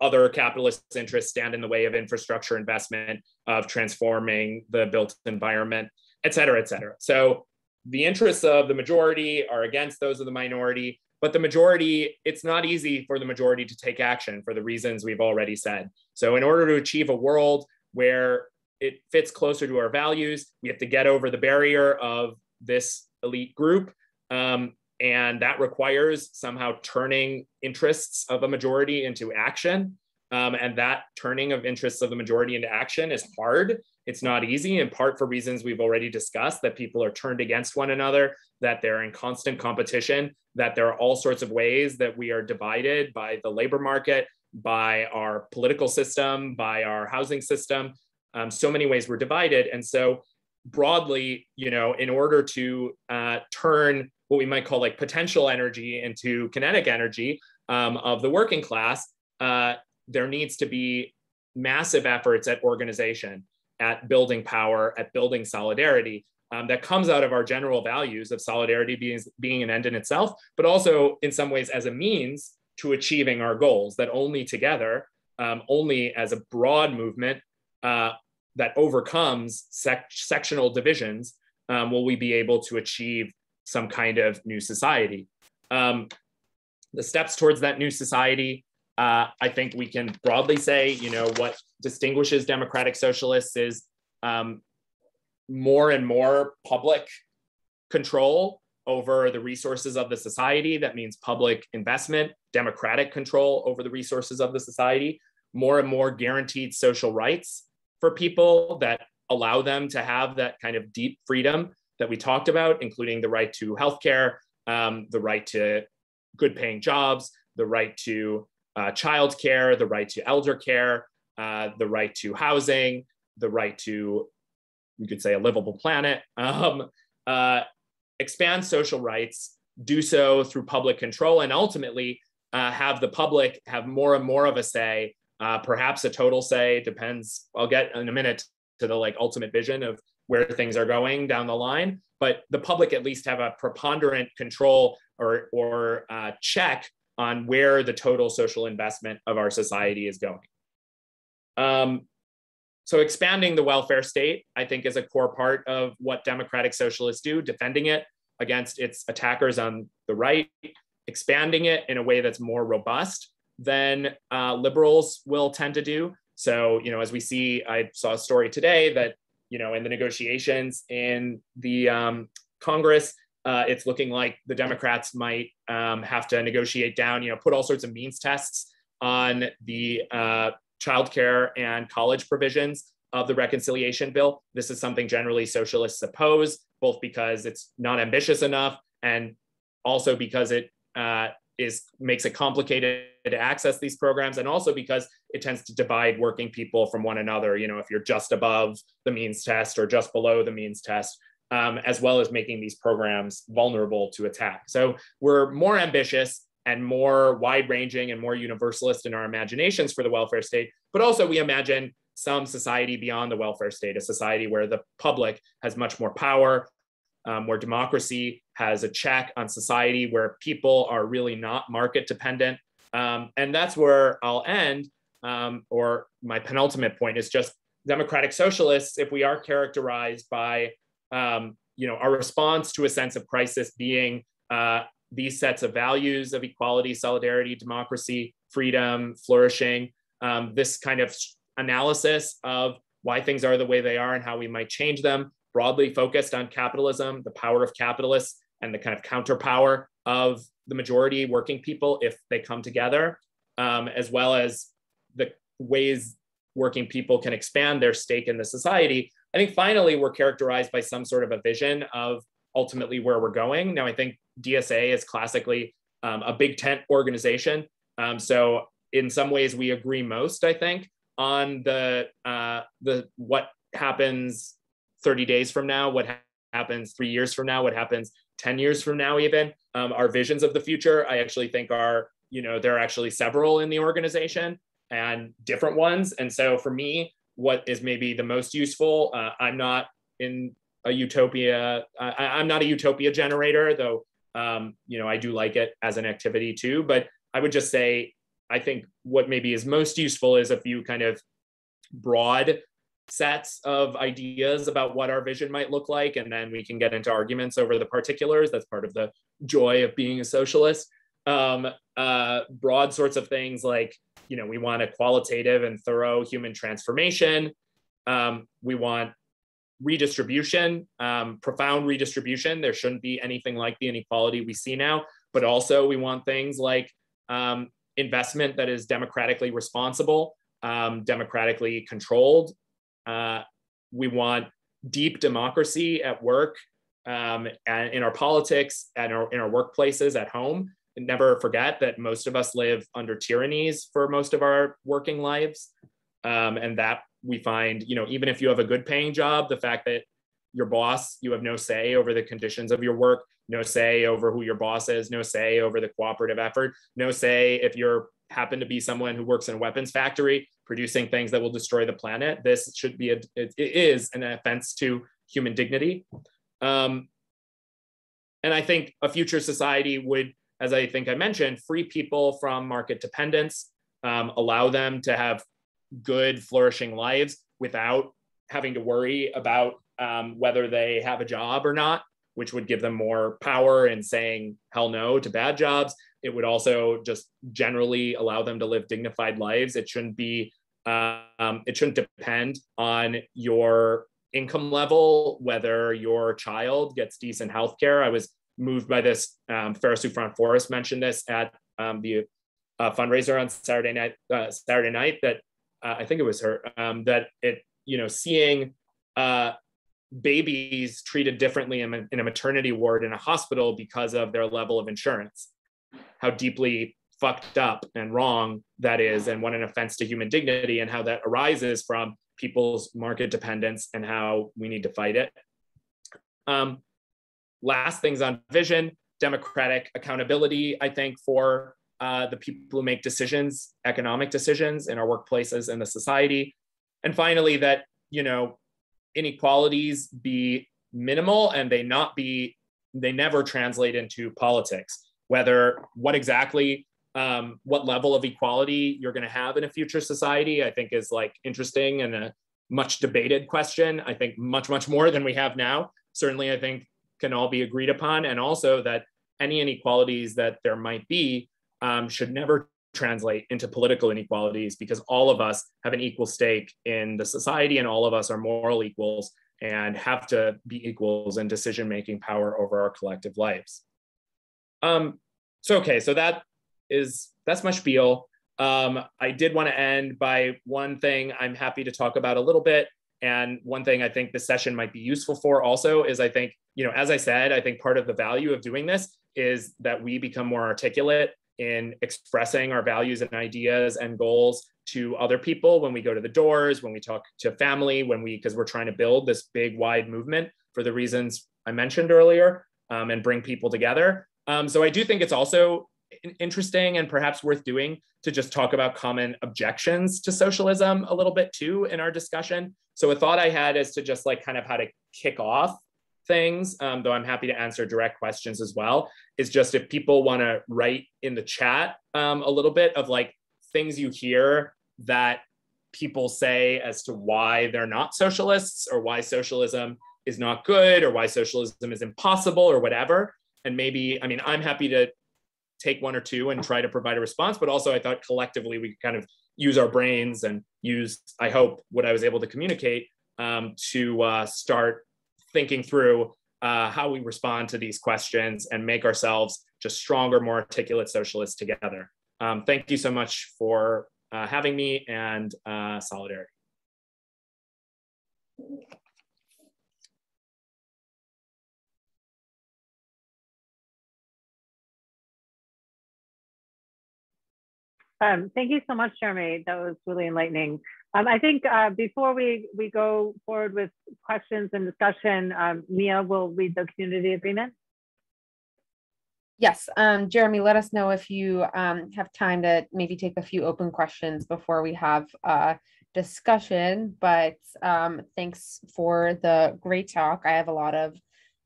other capitalist interests stand in the way of infrastructure investment, of transforming the built environment, et cetera, et cetera. So the interests of the majority are against those of the minority, but the majority, it's not easy for the majority to take action for the reasons we've already said. So in order to achieve a world where it fits closer to our values, we have to get over the barrier of this elite group. Um, and that requires somehow turning interests of a majority into action. Um, and that turning of interests of the majority into action is hard. It's not easy, in part for reasons we've already discussed that people are turned against one another, that they're in constant competition, that there are all sorts of ways that we are divided by the labor market, by our political system, by our housing system. Um, so many ways we're divided. And so broadly, you know, in order to uh, turn what we might call like potential energy into kinetic energy um, of the working class, uh, there needs to be massive efforts at organization, at building power, at building solidarity. Um, that comes out of our general values of solidarity being, being an end in itself, but also in some ways as a means to achieving our goals, that only together, um, only as a broad movement uh, that overcomes sec- sectional divisions, um, will we be able to achieve some kind of new society. Um, the steps towards that new society uh, I think we can broadly say, you know, what distinguishes democratic socialists is um, more and more public control over the resources of the society. That means public investment, democratic control over the resources of the society, more and more guaranteed social rights for people that allow them to have that kind of deep freedom that we talked about, including the right to healthcare, um, the right to good paying jobs, the right to uh, child care, the right to elder care, uh, the right to housing, the right to, you could say, a livable planet, um, uh, expand social rights, do so through public control, and ultimately uh, have the public have more and more of a say, uh, perhaps a total say, depends. I'll get in a minute to the like ultimate vision of where things are going down the line, but the public at least have a preponderant control or, or uh, check on where the total social investment of our society is going. Um, so expanding the welfare state, I think, is a core part of what democratic socialists do, defending it against its attackers on the right, expanding it in a way that's more robust than uh, liberals will tend to do. So, you know, as we see, I saw a story today that, you know, in the negotiations in the um, Congress, uh, it's looking like the Democrats might um, have to negotiate down, you know, put all sorts of means tests on the uh, childcare and college provisions of the reconciliation bill. This is something generally socialists oppose, both because it's not ambitious enough and also because it uh, is makes it complicated to access these programs and also because it tends to divide working people from one another you know if you're just above the means test or just below the means test um, as well as making these programs vulnerable to attack. So we're more ambitious and more wide ranging and more universalist in our imaginations for the welfare state, but also we imagine some society beyond the welfare state, a society where the public has much more power, um, where democracy has a check on society, where people are really not market dependent. Um, and that's where I'll end, um, or my penultimate point is just democratic socialists, if we are characterized by um, you know, our response to a sense of crisis being uh, these sets of values of equality, solidarity, democracy, freedom, flourishing, um, this kind of analysis of why things are the way they are and how we might change them, broadly focused on capitalism, the power of capitalists, and the kind of counterpower of the majority working people if they come together, um, as well as the ways working people can expand their stake in the society. I think finally we're characterized by some sort of a vision of ultimately where we're going. Now, I think DSA is classically um, a big tent organization. Um, so in some ways we agree most, I think, on the uh, the what happens 30 days from now, what ha- happens three years from now, what happens 10 years from now, even um, our visions of the future. I actually think are you know there are actually several in the organization and different ones. And so for me, what is maybe the most useful. Uh, I'm not in a utopia. I, am not a utopia generator, though. Um, you know, I do like it as an activity too. But I would just say, I think what maybe is most useful is a few kind of broad sets of ideas about what our vision might look like, and then we can get into arguments over the particulars. That's part of the joy of being a socialist. Um, uh, broad sorts of things like you know, we want a qualitative and thorough human transformation. Um, we want redistribution, um, profound redistribution. There shouldn't be anything like the inequality we see now, but also we want things like um, investment that is democratically responsible, um, democratically controlled. Uh, we want deep democracy at work, um, and in our politics, and our, in our workplaces, at home. never forget that most of us live under tyrannies for most of our working lives. Um, and that we find, you know, even if you have a good paying job, the fact that your boss, you have no say over the conditions of your work, no say over who your boss is, no say over the cooperative effort, no say if you're happen to be someone who works in a weapons factory producing things that will destroy the planet. This should be a, it is an offense to human dignity. Um, and I think a future society would, as I think I mentioned, free people from market dependence, um, allow them to have good, flourishing lives without having to worry about um, whether they have a job or not, which would give them more power in saying hell no to bad jobs. It would also just generally allow them to live dignified lives. It shouldn't be, um, it shouldn't depend on your income level, whether your child gets decent health care. I was moved by this. Um, Phara Souffrant Forrest mentioned this at um, the uh, fundraiser on Saturday night, uh, Saturday night that uh, I think it was her, um, that it, you know, seeing uh, babies treated differently in, in a maternity ward in a hospital because of their level of insurance, how deeply fucked up and wrong that is, and what an offense to human dignity, and how that arises from people's market dependence and how we need to fight it. Um, last things on vision, democratic accountability, I think, for uh, the people who make decisions, economic decisions in our workplaces and the society. And finally, that, you know, inequalities be minimal and they not be, they never translate into politics, whether what exactly um, what level of equality you're going to have in a future society, I think is like interesting and a much debated question. I think much, much more than we have now. Certainly, I think can all be agreed upon. And also that any inequalities that there might be um, should never translate into political inequalities because all of us have an equal stake in the society and all of us are moral equals and have to be equals in decision making power over our collective lives. Um, so, okay, so that is that's my spiel. Um, I did want to end by one thing I'm happy to talk about a little bit. And one thing I think this session might be useful for also is I think, you know, as I said, I think part of the value of doing this is that we become more articulate in expressing our values and ideas and goals to other people when we go to the doors, when we talk to family, when we, because we're trying to build this big, wide movement for the reasons I mentioned earlier um, and bring people together. Um, so I do think it's also interesting and perhaps worth doing to just talk about common objections to socialism a little bit too in our discussion. So a thought I had is to just like kind of how to kick off things, um, though I'm happy to answer direct questions as well, is just if people want to write in the chat um, a little bit of like things you hear that people say as to why they're not socialists or why socialism is not good or why socialism is impossible or whatever. And maybe, I mean, I'm happy to take one or two and try to provide a response. But also, I thought collectively we could kind of use our brains and use, I hope, what I was able to communicate um, to uh, start thinking through uh, how we respond to these questions and make ourselves just stronger, more articulate socialists together. Um, thank you so much for uh, having me and uh, solidarity. Um, thank you so much, Jeremy. That was really enlightening. Um, I think uh, before we, we go forward with questions and discussion, um, Mia will read the community agreement. Yes, um, Jeremy, let us know if you um, have time to maybe take a few open questions before we have a discussion. But um, thanks for the great talk. I have a lot of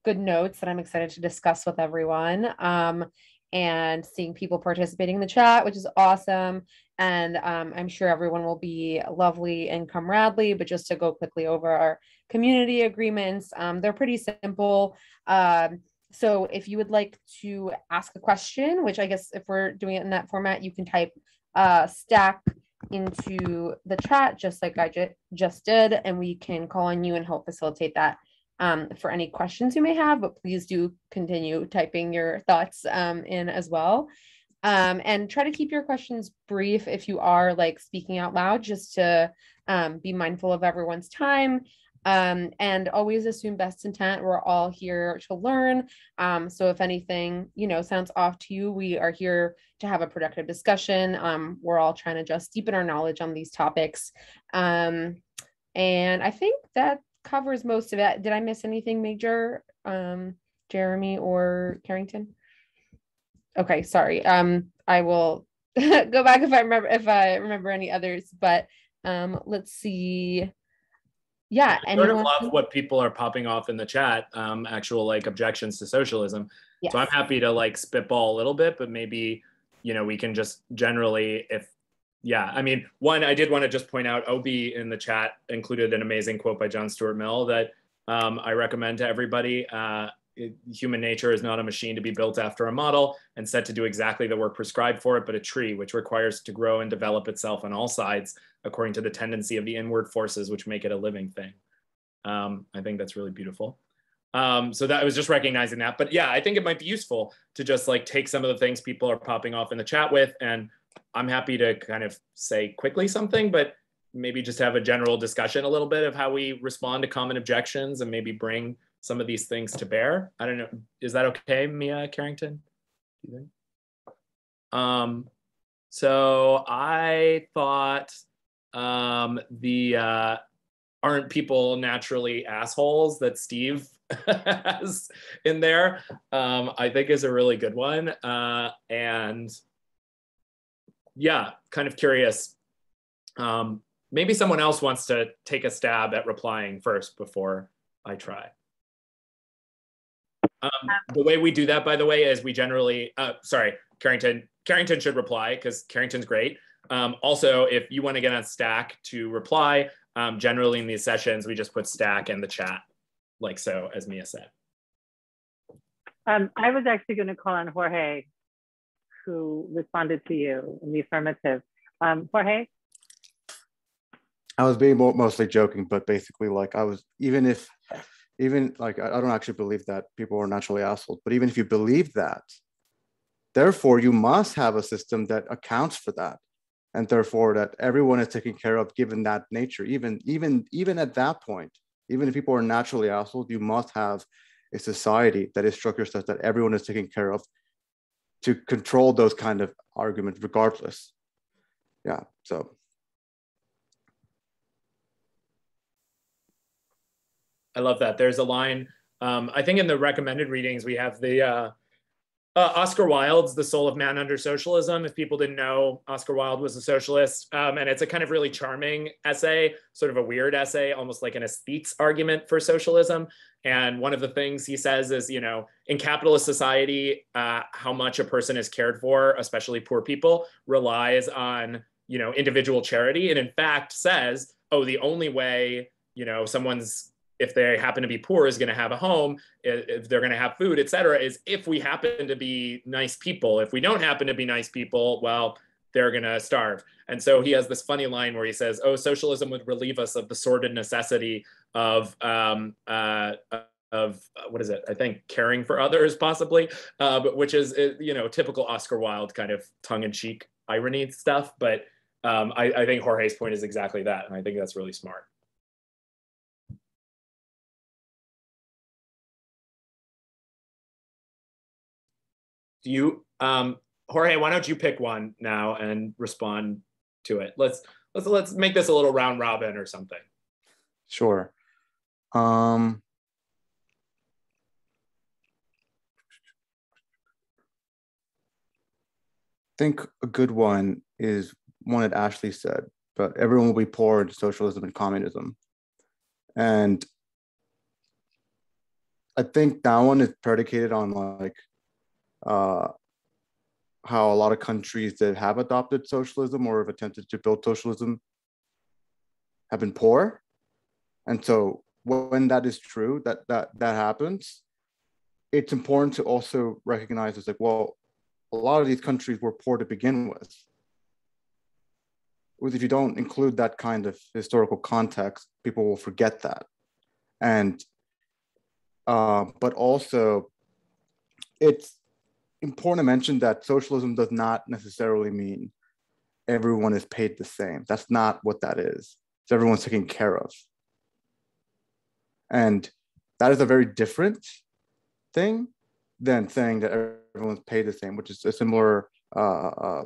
good notes that I'm excited to discuss with everyone. Um, and seeing people participating in the chat, which is awesome. And um, I'm sure everyone will be lovely and comradely. But just to go quickly over our community agreements, um, they're pretty simple. Um, so if you would like to ask a question, which I guess if we're doing it in that format, you can type uh, stack into the chat, just like I ju just did, and we can call on you and help facilitate that um, for any questions you may have, but please do continue typing your thoughts um, in as well. Um, and try to keep your questions brief if you are like speaking out loud, just to um, be mindful of everyone's time. Um, and always assume best intent. We're all here to learn. Um, so if anything, you know, sounds off to you, we are here to have a productive discussion. We're all trying to just deepen our knowledge on these topics. And I think that covers most of it. Did I miss anything major, um, Jeremy or Carrington? Okay, sorry. Um, I will go back if I remember if I remember any others, but um, let's see. Yeah, I sort of love what people are popping off in the chat. Um, actual like objections to socialism. Yes. So I'm happy to like spitball a little bit, but maybe you know we can just generally if yeah i mean one i did want to just point out ob in the chat included an amazing quote by john stuart mill that um, i recommend to everybody uh, it, human nature is not a machine to be built after a model and set to do exactly the work prescribed for it, but a tree which requires to grow and develop itself on all sides according to the tendency of the inward forces which make it a living thing. Um, I think that's really beautiful. Um, so that I was just recognizing that. But yeah, I think it might be useful to just like take some of the things people are popping off in the chat with. And I'm happy to kind of say quickly something, but maybe just have a general discussion a little bit of how we respond to common objections and maybe bring some of these things to bear. I don't know. Is that okay, Mia Carrington? Um, so I thought um, the uh, aren't people naturally assholes that Steve has in there, um, I think is a really good one. Uh, and yeah, kind of curious. Um, maybe someone else wants to take a stab at replying first before I try. Um, the way we do that, by the way, is we generally, uh, sorry, Carrington, Carrington should reply because Carrington's great. Um, also, if you want to get on Stack to reply, um, generally in these sessions, we just put Stack in the chat, like so, as Mia said. Um, I was actually going to call on Jorge, who responded to you in the affirmative. Um, Jorge? I was being mostly joking, but basically, like I was, even if even like I don't actually believe that people are naturally assholes, but even if you believe that, therefore you must have a system that accounts for that, and therefore that everyone is taken care of given that nature. Even even even at that point, even if people are naturally assholes, you must have a society that is structured such that everyone is taken care of to control those kind of arguments regardless. Yeah, so I love that. There's a line. Um, I think in the recommended readings we have the uh, uh, Oscar Wilde's "The Soul of Man Under Socialism." If people didn't know, Oscar Wilde was a socialist, um, and it's a kind of really charming essay, sort of a weird essay, almost like an aesthete's argument for socialism. And one of the things he says is, you know, in capitalist society, uh, how much a person is cared for, especially poor people, relies on you know individual charity, and in fact says, oh, the only way you know someone's if they happen to be poor is going to have a home if they're going to have food et cetera is if we happen to be nice people. If we don't happen to be nice people well they're going to starve. And so he has this funny line where he says oh socialism would relieve us of the sordid necessity of um, uh, of what is it? I think caring for others possibly uh, which is uh, you know typical oscar wilde kind of tongue-in-cheek irony stuff but um, I, I think jorge's point is exactly that and i think that's really smart do you um jorge why don't you pick one now and respond to it? Let's let's let's make this a little round robin or something. Sure. Um I think a good one is one that Ashley said, but everyone will be poor in socialism and communism. And I think that one is predicated on like uh, how a lot of countries that have adopted socialism or have attempted to build socialism have been poor. And so when that is true, that that that happens, it's important to also recognize it's like, well, a lot of these countries were poor to begin with. If you don't include that kind of historical context, people will forget that. And uh, but also it's important to mention that socialism does not necessarily mean everyone is paid the same. That's not what that is. So everyone's taken care of. And that is a very different thing than saying that everyone's paid the same, which is a similar, uh, uh,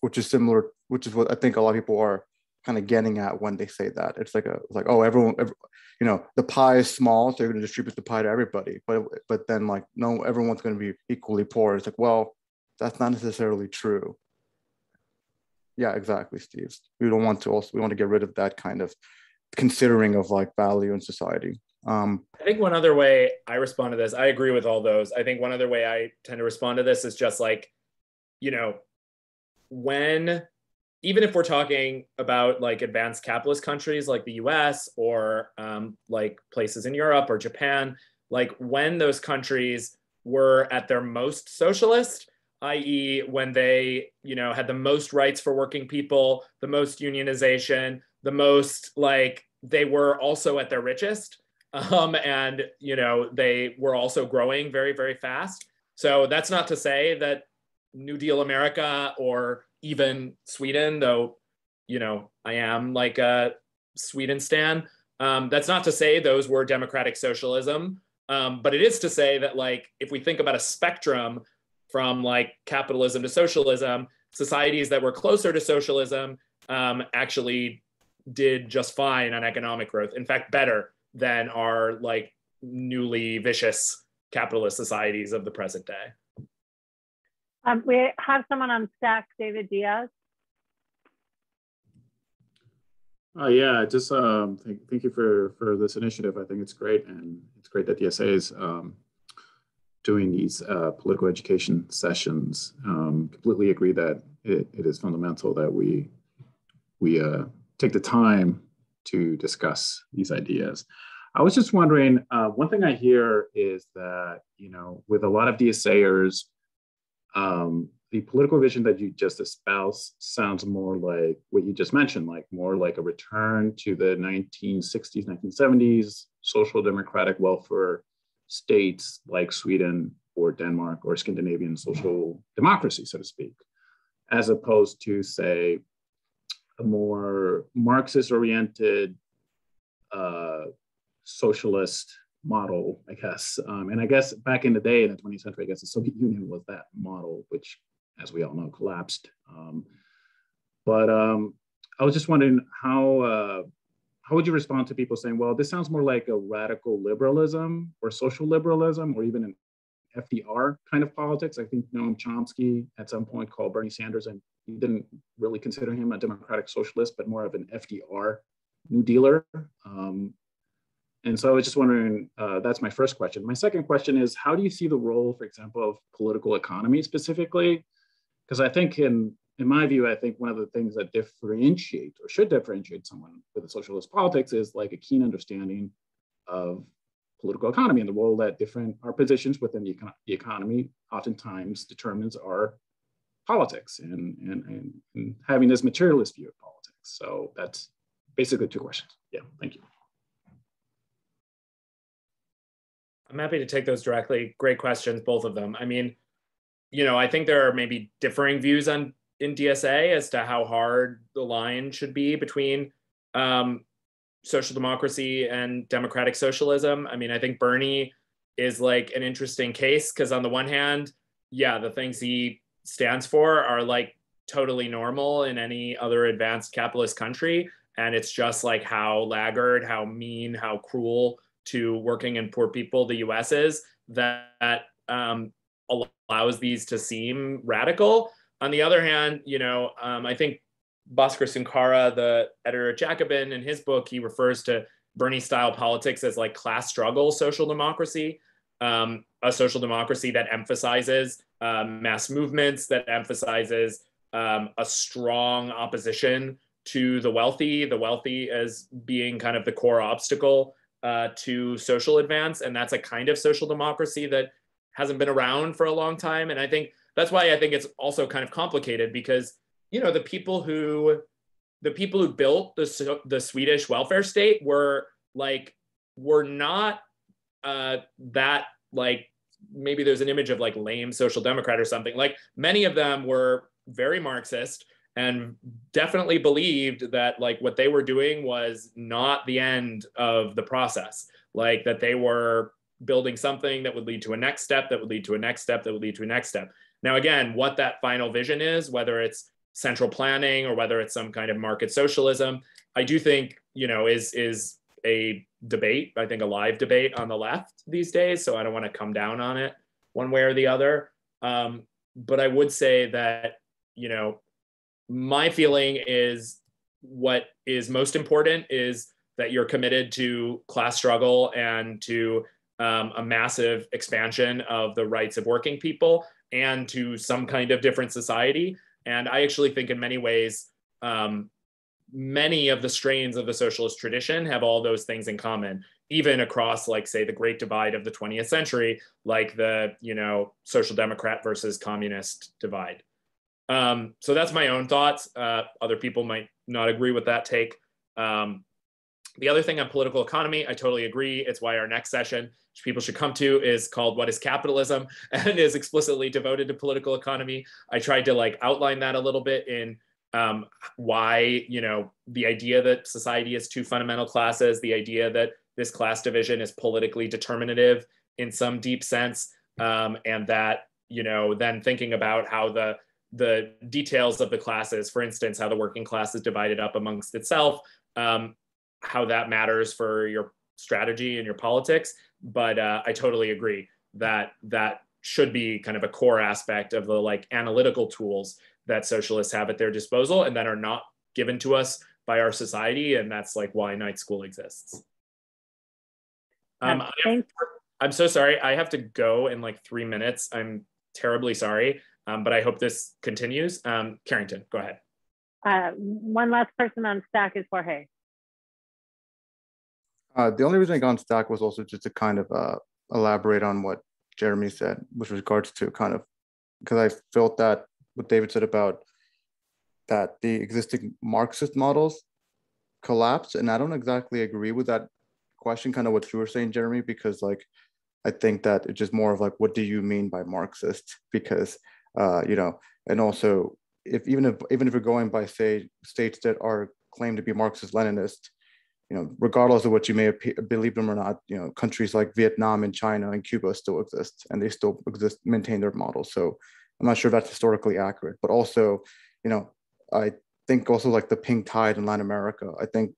which is similar, which is what I think a lot of people are kind of getting at when they say that. It's like a it's like oh everyone, every, you know, the pie is small, so you're going to distribute the pie to everybody. But but then like no, everyone's going to be equally poor. It's like well, that's not necessarily true. Yeah, exactly, Steve. We don't want to also we want to get rid of that kind of considering of like value in society. Um, I think one other way I respond to this, I agree with all those. I think one other way I tend to respond to this is just like, you know, when even if we're talking about like advanced capitalist countries like the US or um, like places in Europe or Japan, like when those countries were at their most socialist, i.e., when they, you know, had the most rights for working people, the most unionization, the most like they were also at their richest. Um, and, you know, they were also growing very, very fast. So that's not to say that New Deal America or even Sweden, though, you know, I am like a Sweden stan. Um, that's not to say those were democratic socialism, um, but it is to say that like if we think about a spectrum from like capitalism to socialism, societies that were closer to socialism um, actually did just fine on economic growth. In fact, better than our like newly vicious capitalist societies of the present day. Um, we have someone on stack, David Diaz. Uh, yeah, just um, thank, thank you for, for this initiative. I think it's great. And it's great that DSA is um, doing these uh, political education sessions. Um, completely agree that it, it is fundamental that we, we uh, take the time to discuss these ideas. I was just wondering, uh, one thing I hear is that, you know, with a lot of DSAers, um, the political vision that you just espouse sounds more like what you just mentioned, like more like a return to the 1960s, 1970s social democratic welfare states like Sweden or Denmark or Scandinavian social democracy, so to speak, as opposed to, say, a more Marxist oriented uh, socialist model, I guess. Um, and I guess back in the day in the 20th century, I guess the Soviet Union was that model, which, as we all know, collapsed. Um, but um, I was just wondering how uh, how would you respond to people saying, "Well, this sounds more like a radical liberalism or social liberalism, or even an FDR kind of politics"? I think Noam Chomsky at some point called Bernie Sanders, and he didn't really consider him a democratic socialist, but more of an FDR New Dealer. Um, and so I was just wondering, uh, that's my first question. My second question is, how do you see the role, for example, of political economy specifically? Because I think in, in my view, I think one of the things that differentiate or should differentiate someone with a socialist politics is like a keen understanding of political economy and the role that different our positions within the, econ the economy oftentimes determines our politics and, and, and, and having this materialist view of politics. So that's basically two questions. Yeah, thank you. I'm happy to take those directly. Great questions, both of them. I mean, you know, I think there are maybe differing views on in DSA as to how hard the line should be between um, social democracy and democratic socialism. I mean, I think Bernie is like an interesting case because on the one hand, yeah, the things he stands for are like totally normal in any other advanced capitalist country. And it's just like how laggard, how mean, how cruel to working and poor people the US is that um, allows these to seem radical. On the other hand, you know, um, I think Bhaskar Sunkara, the editor of Jacobin, in his book, he refers to Bernie style politics as like class struggle social democracy, um, a social democracy that emphasizes um, mass movements, that emphasizes um, a strong opposition to the wealthy, the wealthy as being kind of the core obstacle uh, to social advance. And that's a kind of social democracy that hasn't been around for a long time. And I think that's why I think it's also kind of complicated because, you know, the people who, the people who built the, the Swedish welfare state were like, were not uh, that like, maybe there's an image of like lame social democrat or something. Like many of them were very Marxist and definitely believed that like what they were doing was not the end of the process. Like that they were building something that would lead to a next step that would lead to a next step that would lead to a next step. Now again what that final vision is whether it's central planning or whether it's some kind of market socialism i do think you know is is a debate i think a live debate on the left these days so i don't want to come down on it one way or the other. Um, but i would say that you know my feeling is what is most important is that you're committed to class struggle and to um, a massive expansion of the rights of working people and to some kind of different society. And I actually think, in many ways, um, many of the strains of the socialist tradition have all those things in common, even across, like, say, the great divide of the 20th century, like the, you know, social democrat versus communist divide. Um, so that's my own thoughts. Uh, other people might not agree with that take. Um, the other thing on political economy, I totally agree. It's why our next session, which people should come to, is called "What is Capitalism?" and is explicitly devoted to political economy. I tried to like outline that a little bit in um, why you know the idea that society is two fundamental classes, the idea that this class division is politically determinative in some deep sense, um, and that you know then thinking about how the the details of the classes, for instance, how the working class is divided up amongst itself, um, how that matters for your strategy and your politics. But uh, I totally agree that that should be kind of a core aspect of the like analytical tools that socialists have at their disposal and that are not given to us by our society. And that's like why night school exists. Um, I'm so sorry. I have to go in like three minutes. I'm terribly sorry. Um, but I hope this continues. Um, Carrington, go ahead. Uh, one last person on stack is Jorge. Uh, the only reason I got on stack was also just to kind of uh, elaborate on what Jeremy said with regards to kind of because I felt that what David said about that the existing Marxist models collapse, and I don't exactly agree with that question. Kind of what you were saying, Jeremy, because like I think that it's just more of like, what do you mean by Marxist? Because uh, you know, and also if even if even if you're going by say states that are claimed to be Marxist Leninist, you know, regardless of what you may believe them or not, you know, countries like Vietnam and China and Cuba still exist, and they still exist, maintain their model. So I'm not sure that's historically accurate, but also, you know, I think also like the pink tide in Latin America. I think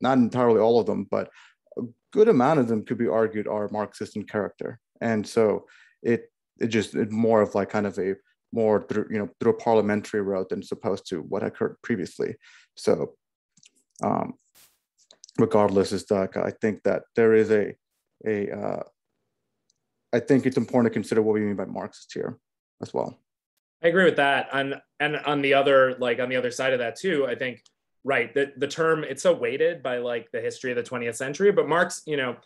not entirely all of them, but a good amount of them could be argued are Marxist in character, and so it it just it more of like kind of a more through you know through a parliamentary route than supposed to what occurred previously. So, um, regardless, is that I think that there is a a uh, I think it's important to consider what we mean by Marxist here as well. I agree with that. And and on the other like on the other side of that too, I think right the the term it's so weighted by like the history of the 20th century, but Marx, you know,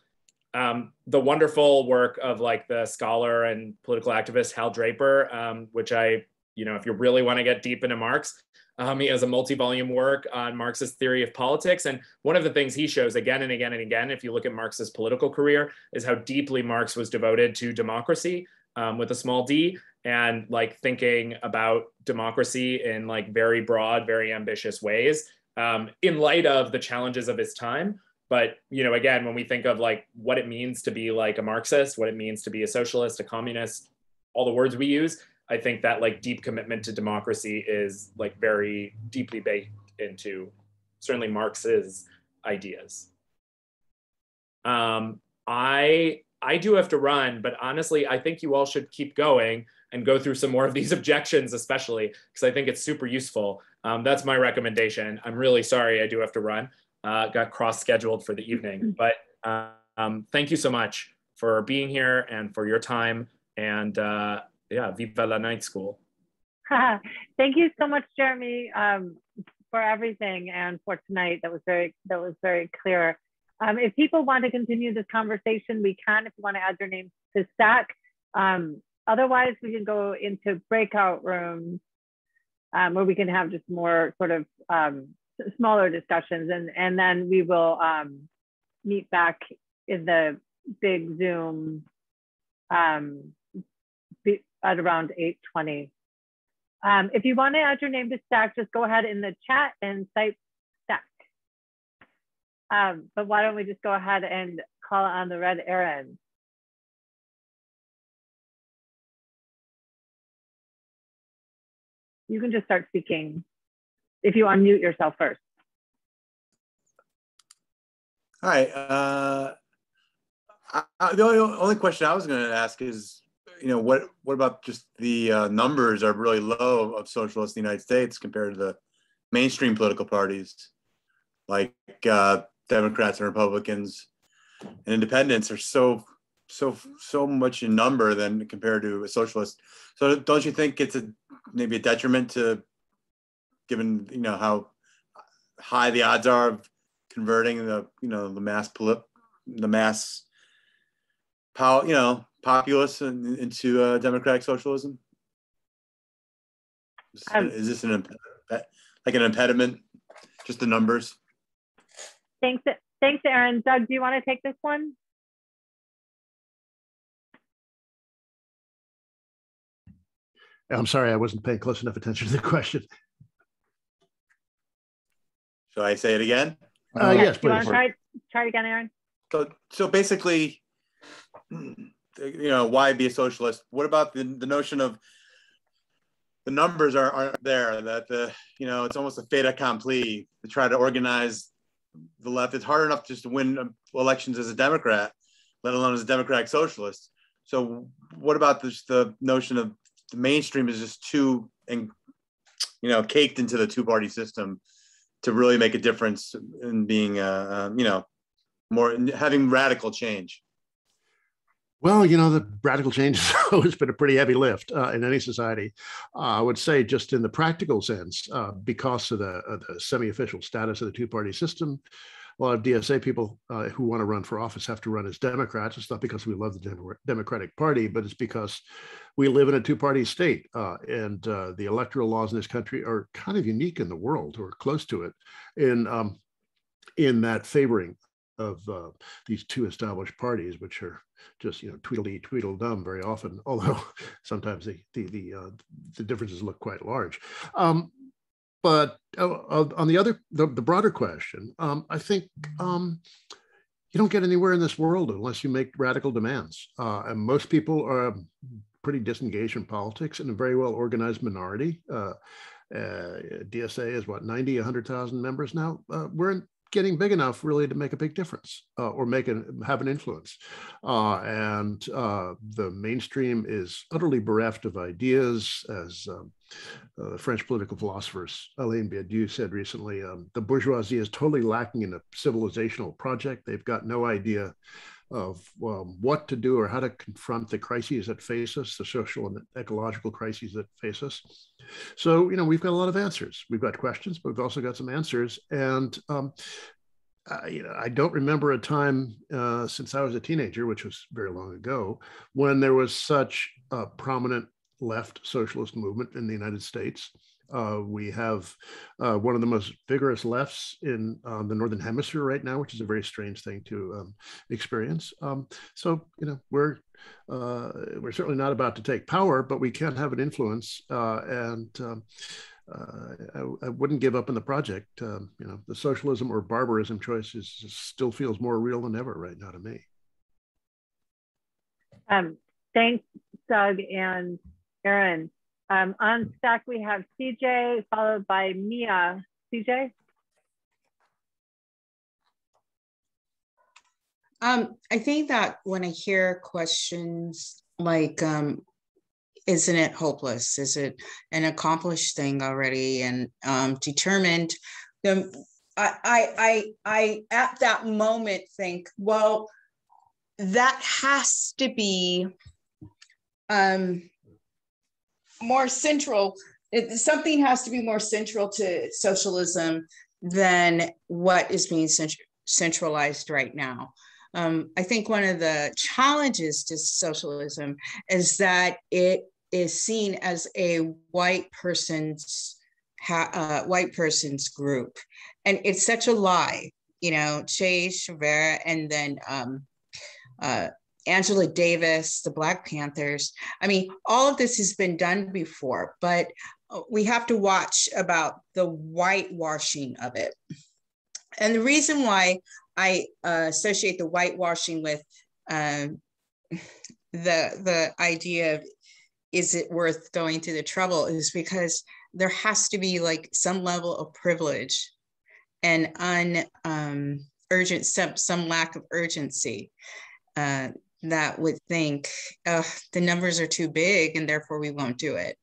um, the wonderful work of like the scholar and political activist Hal Draper, um, which I, you know, if you really want to get deep into Marx, um, he has a multi-volume work on Marxist theory of politics. And one of the things he shows again and again and again, if you look at Marx's political career, is how deeply Marx was devoted to democracy um, with a small d and like thinking about democracy in like very broad, very ambitious ways um, in light of the challenges of his time but you know again when we think of like what it means to be like a marxist what it means to be a socialist a communist all the words we use i think that like deep commitment to democracy is like very deeply baked into certainly marx's ideas. Um, i i do have to run but honestly i think you all should keep going and go through some more of these objections especially because i think it's super useful. Um, that's my recommendation. I'm really sorry i do have to run uh, got cross scheduled for the evening. Mm-hmm. But um, thank you so much for being here and for your time. And uh, yeah, Viva la Night School. thank you so much, Jeremy, um, for everything and for tonight. That was very that was very clear. Um, if people want to continue this conversation, we can. If you want to add your name to Stack. Um, otherwise, we can go into breakout rooms um, where we can have just more sort of um, smaller discussions and and then we will um, meet back in the big zoom um, at around 8.20 Um, if you want to add your name to stack, just go ahead in the chat and type stack. Um, but why don't we just go ahead and call on the red Aaron. You can just start speaking if you unmute yourself first. Hi. Uh, I, the only, only question I was going to ask is, you know, what what about just the uh, numbers are really low of socialists in the United States compared to the mainstream political parties, like uh, Democrats and Republicans and independents are so so so much in number than compared to a socialist. So don't you think it's a maybe a detriment to given you know how high the odds are of converting the you know the mass polit- the mass power you know populace in, into uh, democratic socialism? Is, um, is this an like an impediment? Just the numbers. Thanks, thanks, Aaron. Doug, do you want to take this one? I'm sorry, I wasn't paying close enough attention to the question. Shall I say it again? Uh, yes, please. You want to try, try it again, Aaron? So, so basically, you know, why be a socialist? What about the, the notion of the numbers are, aren't there, that the, you know, it's almost a fait accompli to try to organize the left. It's hard enough just to win elections as a Democrat, let alone as a Democratic socialist. So what about this, the notion of the mainstream is just too, and you know, caked into the two-party system to really make a difference in being, uh, uh, you know, more having radical change? Well, you know, the radical change has always been a pretty heavy lift uh, in any society. Uh, I would say, just in the practical sense, uh, because of the, the semi official status of the two party system, a lot of DSA people uh, who want to run for office have to run as Democrats. It's not because we love the Democratic Party, but it's because we live in a two party state. Uh, and uh, the electoral laws in this country are kind of unique in the world or close to it in, um, in that favoring of uh, these two established parties, which are just you know tweedledee tweedledum very often, although sometimes the the the, uh, the differences look quite large. Um, but uh, on the other the, the broader question, um, I think um, you don't get anywhere in this world unless you make radical demands, uh, and most people are pretty disengaged in politics and a very well organized minority. Uh, uh, DSA is what 90, 100,000 members now. Uh, we're in getting big enough really to make a big difference uh, or make an have an influence. Uh, and uh, the mainstream is utterly bereft of ideas, as um, uh, French political philosopher Alain Badiou said recently. Um, the bourgeoisie is totally lacking in a civilizational project. They've got no idea of um, what to do or how to confront the crises that face us, the social and ecological crises that face us. So, you know, we've got a lot of answers. We've got questions, but we've also got some answers. And, um, uh, you know, I don't remember a time uh, since I was a teenager, which was very long ago, when there was such a prominent left socialist movement in the United States. Uh, we have uh, one of the most vigorous lefts in um, the northern hemisphere right now, which is a very strange thing to um, experience. Um, so you know we're uh, we're certainly not about to take power, but we can have an influence, uh, and um, uh, I, I, wouldn't give up on the project. Um, you know, the socialism or barbarism choice is, still feels more real than ever right now to me. Um, thanks, Doug and Aaron. Um, on stack, we have CJ followed by Mia. CJ? Um, I think that when I hear questions like, um, isn't it hopeless? Is it an accomplished thing already and um, determined? The, I, I, I, I, at that moment think, well, that has to be um, more central. It, something has to be more central to socialism than what is being cent- centralized right now. Um, I think one of the challenges to socialism is that it is seen as a white person's ha- uh, white person's group, and it's such a lie. You know, Che Guevara and then um, uh, Angela Davis, the Black Panthers. I mean, all of this has been done before, but we have to watch about the whitewashing of it. And the reason why I uh, associate the whitewashing with uh, the the idea of is it worth going through the trouble is because there has to be like some level of privilege and un um, urgent some some lack of urgency uh, that would think the numbers are too big and therefore we won't do it.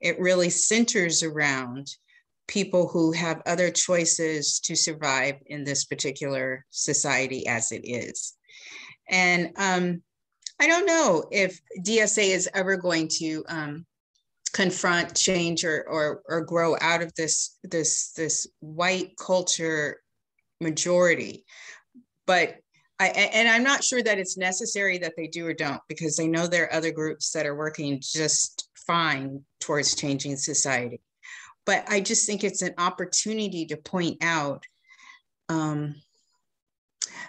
It really centers around people who have other choices to survive in this particular society as it is. And um, I don't know if DSA is ever going to um, confront change or, or, or grow out of this, this, this white culture majority. But I, and I'm not sure that it's necessary that they do or don't, because I know there are other groups that are working just fine towards changing society. But I just think it's an opportunity to point out um,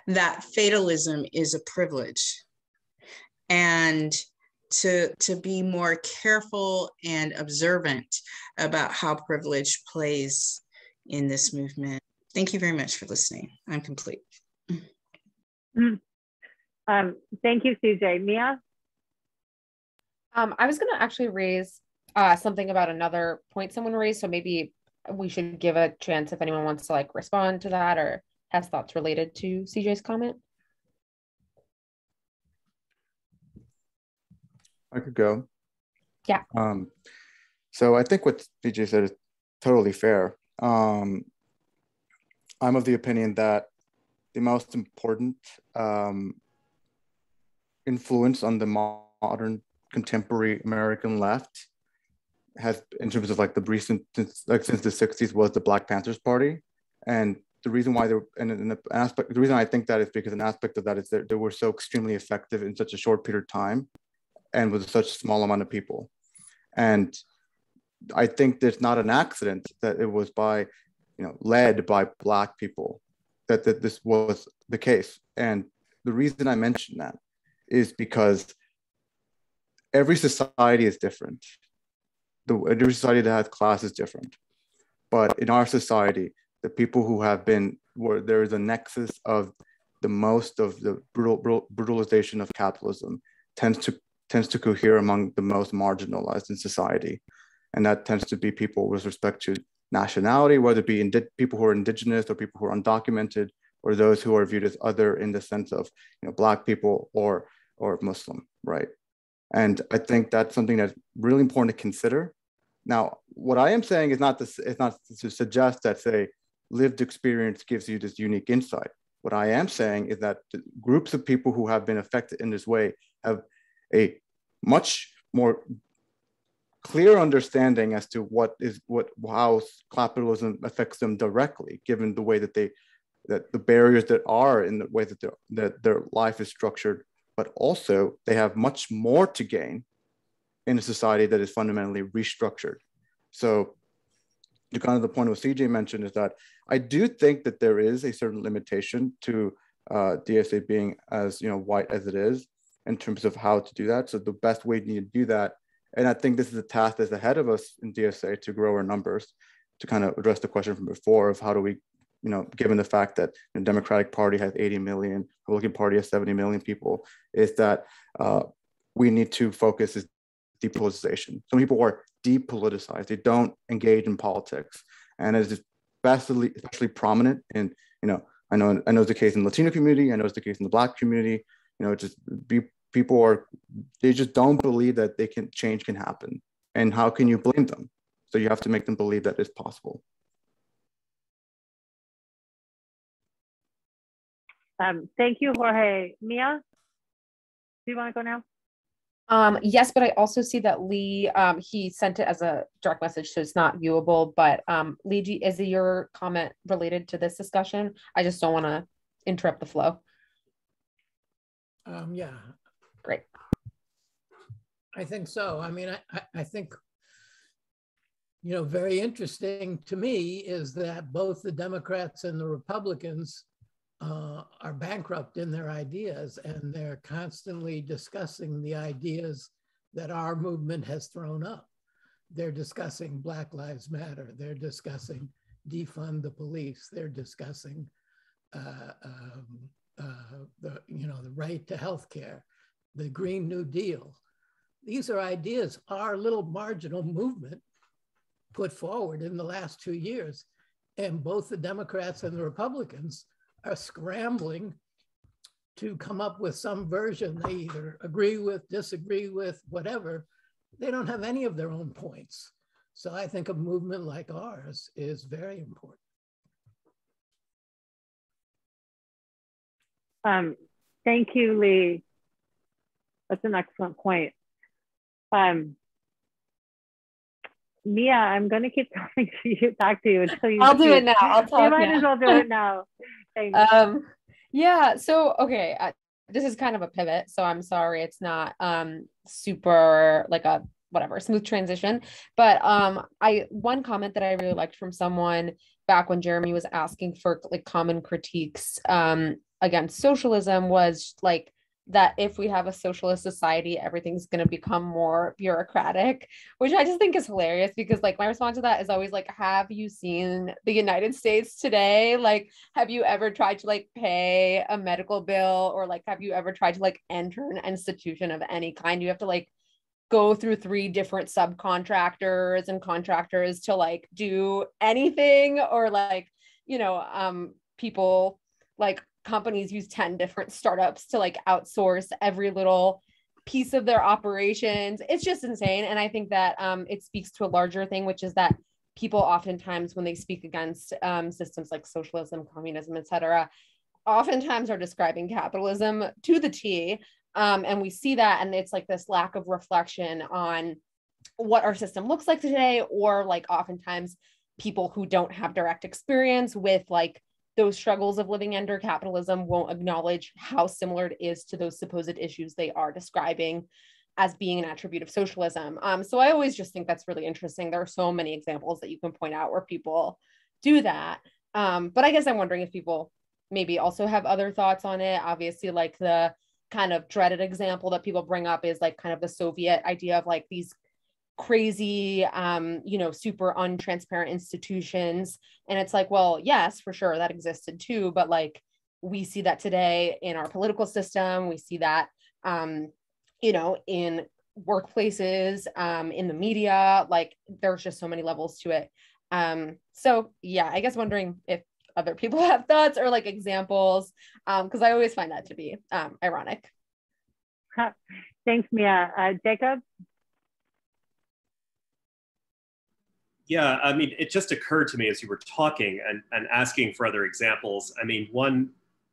that fatalism is a privilege and to, to be more careful and observant about how privilege plays in this movement. Thank you very much for listening. I'm complete. Mm. Um, thank you, CJ. Mia? Um, I was going to actually raise uh, something about another point someone raised. So maybe we should give a chance if anyone wants to like respond to that or has thoughts related to CJ's comment. I could go. Yeah. Um, so I think what CJ said is totally fair. Um, I'm of the opinion that the most important um, influence on the modern contemporary American left has, in terms of like the recent, since, like since the 60s, was the Black Panthers Party. And the reason why they're, and an aspect, the reason I think that is because an aspect of that is that they were so extremely effective in such a short period of time and with such a small amount of people. And I think there's not an accident that it was by, you know, led by Black people that, that this was the case. And the reason I mention that is because every society is different. The, every society that has class is different. But in our society, the people who have been, where there is a nexus of the most of the brutal, brutalization of capitalism tends to tends to cohere among the most marginalized in society. And that tends to be people with respect to nationality, whether it be indi- people who are indigenous or people who are undocumented, or those who are viewed as other in the sense of you know black people or or Muslim, right? And I think that's something that's really important to consider. Now, what I am saying is not this is not to suggest that say lived experience gives you this unique insight. What I am saying is that groups of people who have been affected in this way have a much more clear understanding as to what is what how capitalism affects them directly, given the way that they that the barriers that are in the way that their that their life is structured, but also they have much more to gain in a society that is fundamentally restructured. So to kind of the point what CJ mentioned is that I do think that there is a certain limitation to uh, DSA being as you know white as it is in terms of how to do that. So the best way to do that and I think this is a task that's ahead of us in DSA to grow our numbers, to kind of address the question from before of how do we, you know, given the fact that the Democratic Party has 80 million, Republican Party has 70 million people, is that uh, we need to focus is depoliticization. Some people are depoliticized; they don't engage in politics, and it's especially especially prominent in, you know, I know I know it's the case in the Latino community, I know it's the case in the Black community. You know, just be people are they just don't believe that they can change can happen and how can you blame them so you have to make them believe that it's possible um, thank you jorge mia do you want to go now um, yes, but I also see that Lee, um, he sent it as a direct message, so it's not viewable. But um, Lee, is your comment related to this discussion? I just don't want to interrupt the flow. Um, yeah, Great. I think so. I mean, I, I think, you know, very interesting to me is that both the Democrats and the Republicans uh, are bankrupt in their ideas and they're constantly discussing the ideas that our movement has thrown up. they're discussing Black Lives Matter. They're discussing defund the police. They're discussing uh, um, uh, the you know the right to health care, the Green New Deal. These are ideas our little marginal movement put forward in the last two years, and both the Democrats and the Republicans are scrambling to come up with some version they either agree with, disagree with, whatever. They don't have any of their own points. So I think a movement like ours is very important. Um, thank you, Lee. That's an excellent point. Um, Mia, I'm going to keep talking to you, back to you until you. I'll do it now. I'll talk. You might now. as well do it now. Thanks. Um, yeah. So okay, uh, this is kind of a pivot. So I'm sorry, it's not um super like a whatever smooth transition. But um, I one comment that I really liked from someone back when Jeremy was asking for like common critiques um against socialism was like that if we have a socialist society, everything's going to become more bureaucratic, which I just think is hilarious because, like, my response to that is always like, Have you seen the United States today? Like, have you ever tried to like pay a medical bill or like, have you ever tried to like enter an institution of any kind? You have to like go through three different subcontractors and contractors to like do anything or like, you know, um, people like companies use 10 different startups to like outsource every little piece of their operations. It's just insane. And I think that um, it speaks to a larger thing, which is that people oftentimes, when they speak against um, systems like socialism, communism, etc., oftentimes are describing capitalism to the T. Um, and we see that, and it's like this lack of reflection on what our system looks like today, or like oftentimes people who don't have direct experience with like those struggles of living under capitalism won't acknowledge how similar it is to those supposed issues they are describing as being an attribute of socialism. Um, so I always just think that's really interesting. There are so many examples that you can point out where people do that. Um, but I guess I'm wondering if people maybe also have other thoughts on it. Obviously, like the kind of dreaded example that people bring up is like kind of the Soviet idea of like these crazy um you know super untransparent institutions. And it's like well yes for sure that existed too. But like we see that today in our political system. We see that um you know in workplaces um in the media. Like there's just so many levels to it. Um so yeah i guess wondering if other people have thoughts or like examples um because i always find that to be um ironic. Thanks mia. Uh, jacob yeah, I mean, it just occurred to me as you were talking and, and asking for other examples. I mean, one,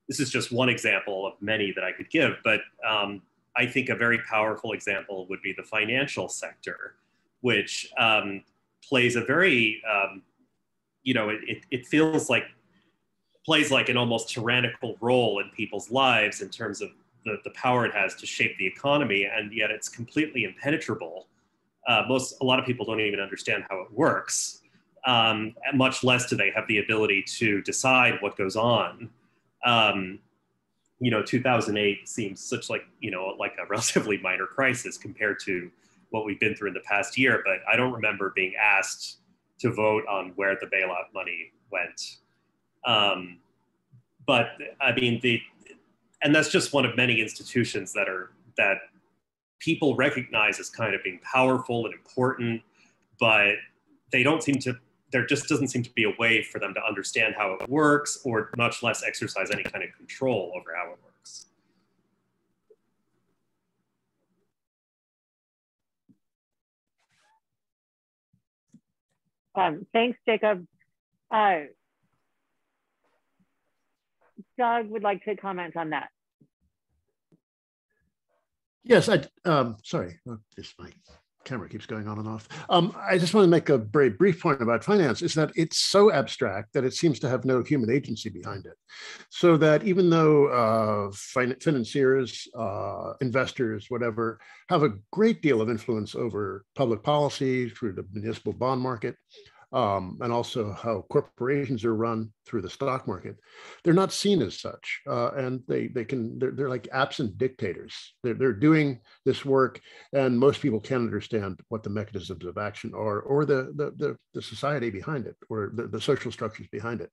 this is just one example of many that I could give, but um, I think a very powerful example would be the financial sector, which um, plays a very, um, you know, it, it feels like, plays like an almost tyrannical role in people's lives in terms of the, the power it has to shape the economy, and yet it's completely impenetrable uh, most a lot of people don't even understand how it works um, much less do they have the ability to decide what goes on. Um, you know 2008 seems such like you know like a relatively minor crisis compared to what we've been through in the past year but i don't remember being asked to vote on where the bailout money went. Um, but i mean the and that's just one of many institutions that are that people recognize as kind of being powerful and important, but they don't seem to, there just doesn't seem to be a way for them to understand how it works or much less exercise any kind of control over how it works. Um, thanks, Jacob. Uh, Doug would like to comment on that. Yes, I, um, sorry, oh, this my camera keeps going on and off. Um, I just want to make a very brief point about finance is that it's so abstract that it seems to have no human agency behind it. So that even though uh, financiers, uh, investors, whatever, have a great deal of influence over public policy through the municipal bond market, um, and also how corporations are run through the stock market, they're not seen as such, uh, and they they can they're, they're like absent dictators. They're they're doing this work, and most people can't understand what the mechanisms of action are, or the the the, the society behind it, or the, the social structures behind it.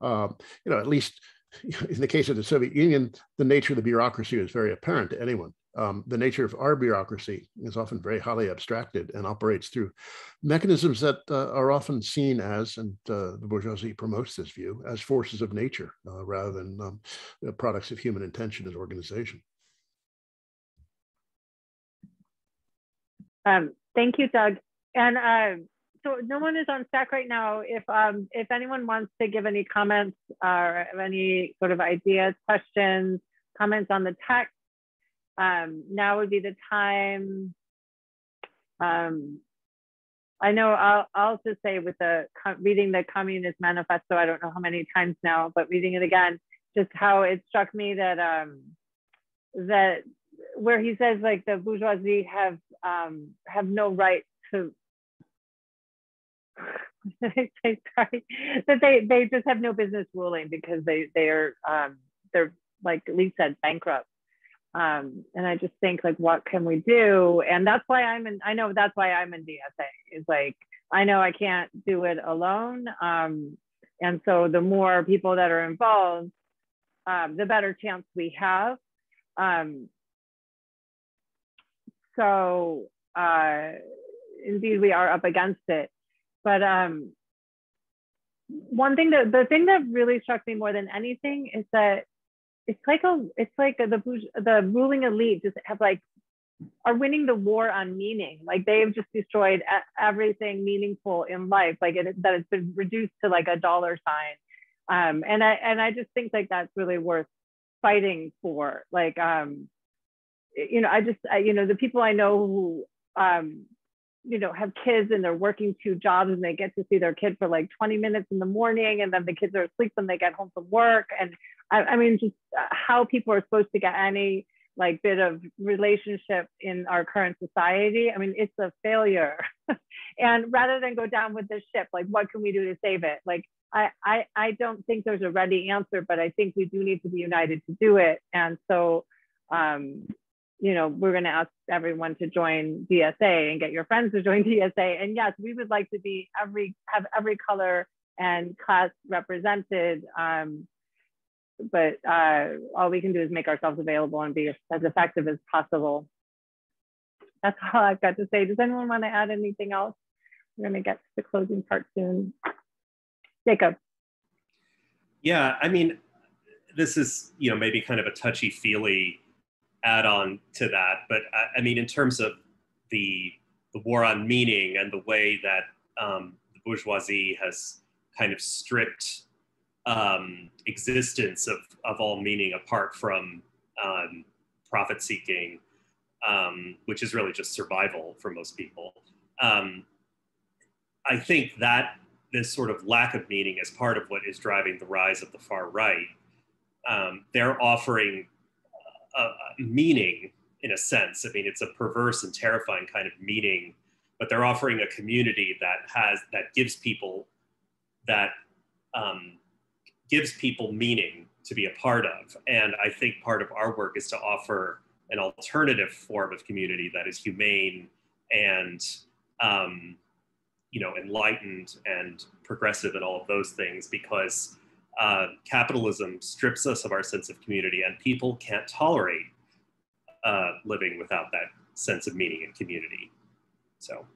Um, you know, at least in the case of the Soviet Union, the nature of the bureaucracy was very apparent to anyone um, the nature of our bureaucracy is often very highly abstracted and operates through mechanisms that uh, are often seen as, and uh, the bourgeoisie promotes this view, as forces of nature uh, rather than um, products of human intention and organization. Um, thank you, Doug. And uh, so no one is on stack right now. If um, if anyone wants to give any comments or any sort of ideas, questions, comments on the text, um, now would be the time. Um, I know I'll, I'll just say with the reading the Communist Manifesto, I don't know how many times now, but reading it again, just how it struck me that um, that where he says like the bourgeoisie have um, have no right to sorry that they they just have no business ruling because they they are um, they're like Lee said bankrupt um, and I just think like, what can we do? And that's why I'm in, I know that's why I'm in DSA is like, I know I can't do it alone. Um, and so the more people that are involved, um, the better chance we have. Um, so uh, indeed we are up against it. But um, one thing that the thing that really struck me more than anything is that it's like a it's like a, the the ruling elite just have like are winning the war on meaning. Like they've just destroyed everything meaningful in life like it that it's been reduced to like a dollar sign. Um and i and i just think like that's really worth fighting for. Like um you know i just I, you know the people i know who um you know have kids and they're working two jobs and they get to see their kid for like 20 minutes in the morning and then the kids are asleep when they get home from work. And I, I mean just uh, how people are supposed to get any like bit of relationship in our current society i mean it's a failure. And rather than go down with this ship like what can we do to save it? Like I, I i don't think there's a ready answer but i think we do need to be united to do it. And so um you know, we're going to ask everyone to join DSA and get your friends to join DSA. And yes, we would like to be every have every color and class represented. Um, but uh, all we can do is make ourselves available and be as effective as possible. That's all I've got to say. Does anyone want to add anything else? We're going to get to the closing part soon. Jacob. Yeah, I mean, this is, you know, maybe kind of a touchy feely add on to that. But I, I mean, in terms of the, the war on meaning and the way that um, the bourgeoisie has kind of stripped um, existence of, of all meaning apart from um, profit seeking, um, which is really just survival for most people. Um, I think that this sort of lack of meaning is part of what is driving the rise of the far right. Um, they're offering a, meaning in a sense. I mean, it's a perverse and terrifying kind of meaning, but they're offering a community that has that gives people that um, gives people meaning to be a part of. And I think part of our work is to offer an alternative form of community that is humane and um, you know enlightened and progressive and all of those things because uh, capitalism strips us of our sense of community, and people can't tolerate uh, living without that sense of meaning and community. So,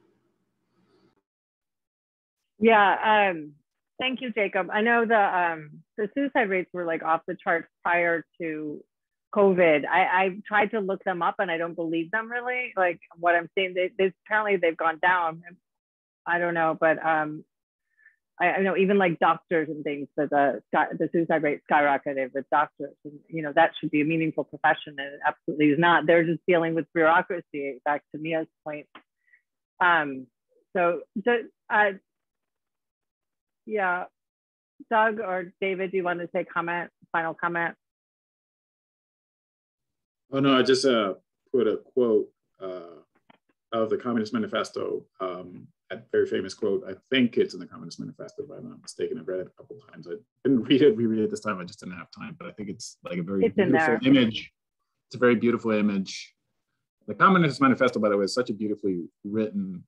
yeah. Um, thank you, Jacob. I know the um, the suicide rates were like off the charts prior to COVID. I, I tried to look them up, and I don't believe them really. Like what I'm saying, they, they apparently they've gone down. I don't know, but um, I, I know even like doctors and things, that the the suicide rate skyrocketed with doctors, and you know that should be a meaningful profession, and it absolutely is not. They're just dealing with bureaucracy. Back to Mia's point. Um, so, uh, yeah, Doug or David, do you want to say comment? Final comment. Oh no, I just uh, put a quote uh, of the Communist Manifesto, um, a very famous quote. I think it's in the Communist Manifesto, if I'm not mistaken. I've read it a couple times. I didn't read it, reread it this time. I just didn't have time. But I think it's like a very It's beautiful image. It's a very beautiful image. The Communist Manifesto, by the way, is such a beautifully written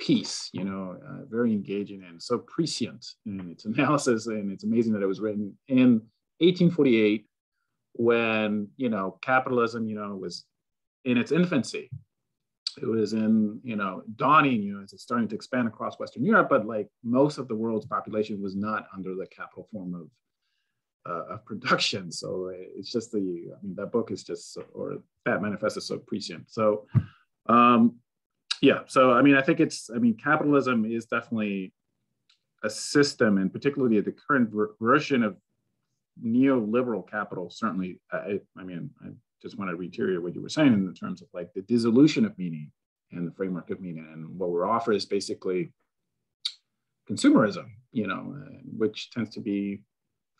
piece. You know, uh, very engaging and so prescient in its analysis. And it's amazing that it was written in 1848 when you know capitalism, you know, was in its infancy it was in you know dawning you know as it's starting to expand across western europe but like most of the world's population was not under the capital form of uh, of production. So it's just the i mean that book is just or that manifesto is so prescient. So um yeah so i mean i think it's i mean capitalism is definitely a system and particularly the current ver- version of neoliberal capital certainly I, I mean I, just want to reiterate what you were saying in the terms of like the dissolution of meaning and the framework of meaning. And what we're offered is basically consumerism, you know, uh, which tends to be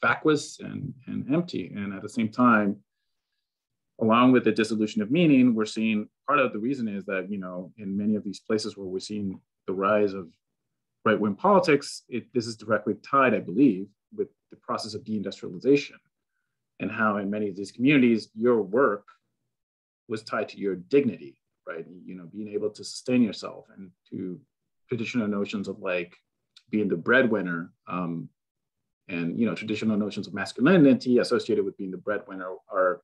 vacuous and, and empty. And at the same time, along with the dissolution of meaning, we're seeing part of the reason is that, you know, in many of these places where we're seeing the rise of right wing politics, it, this is directly tied, I believe, with the process of deindustrialization and how in many of these communities your work was tied to your dignity right? You know being able to sustain yourself and to traditional notions of like being the breadwinner um, and you know traditional notions of masculinity associated with being the breadwinner are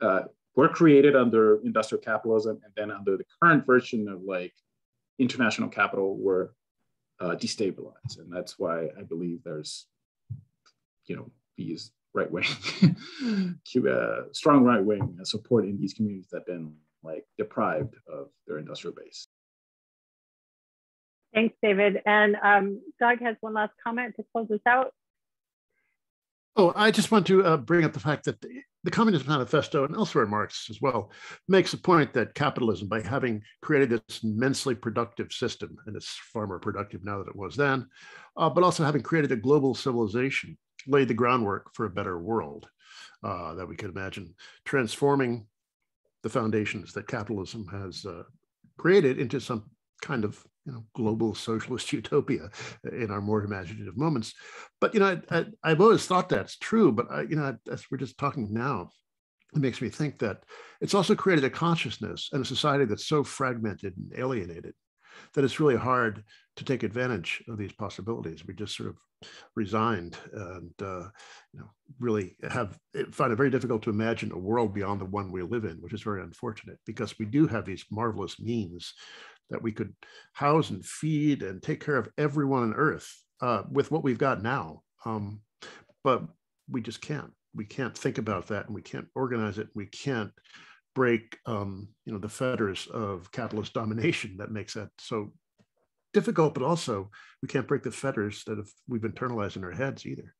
uh, were created under industrial capitalism and then under the current version of like international capital were uh, destabilized. And that's why i believe there's you know these right wing, uh, strong right wing support in these communities that have been like deprived of their industrial base. Thanks, David. And um, Doug has one last comment to close us out. Oh, I just want to uh, bring up the fact that the, the, Communist Manifesto and elsewhere Marx as well makes a point that capitalism, by having created this immensely productive system, and it's far more productive now than it was then, uh, but also having created a global civilization laid the groundwork for a better world uh, that we could imagine transforming the foundations that capitalism has uh, created into some kind of you know global socialist utopia in our more imaginative moments. But you know I, have always thought that's true but I, you know as we're just talking now it makes me think that it's also created a consciousness and a society that's so fragmented and alienated that it's really hard to take advantage of these possibilities. We just sort of resigned and uh, you know really have find it very difficult to imagine a world beyond the one we live in, which is very unfortunate because we do have these marvelous means that we could house and feed and take care of everyone on Earth uh, with what we've got now. Um, but we just can't. We can't think about that, and we can't organize it. We can't break um, you know the fetters of capitalist domination that makes that so difficult but also we can't break the fetters that have, we've internalized in our heads either.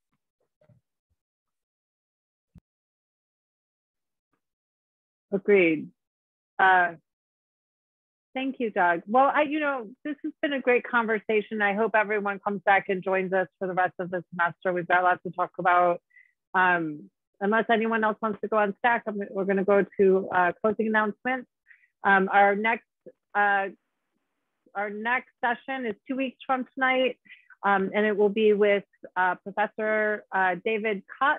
Agreed. Uh, thank you doug. Well i you know this has been a great conversation. I hope everyone comes back and joins us for the rest of the semester. We've got lots to talk about. Um, unless anyone else wants to go on stack, we're going to go to uh, closing announcements. Um, our next uh, our next session is two weeks from tonight, um, and it will be with uh, Professor uh, David Kotz,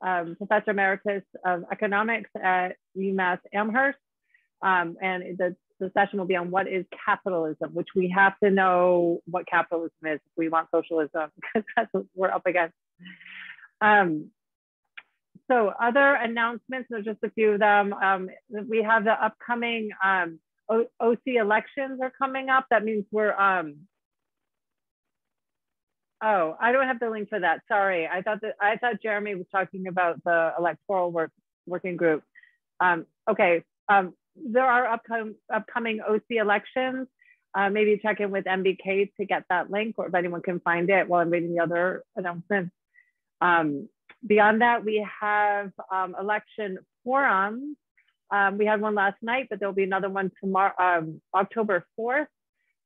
um, Professor Emeritus of Economics at UMass Amherst. Um, and the, the session will be on what is capitalism, which we have to know what capitalism is if we want socialism, because that's what we're up against. Um, so other announcements, there's just a few of them. Um, we have the upcoming um, OC elections are coming up. That means we're, um, oh, I don't have the link for that. Sorry. I thought that, I thought Jeremy was talking about the electoral work working group. Um, okay. Um, there are upcoming, upcoming OC elections. Uh, maybe check in with NBK to get that link or if anyone can find it while I'm reading the other announcements. Um, Beyond that, we have um, election forums. Um, we had one last night, but there'll be another one tomorrow, um, October 4th.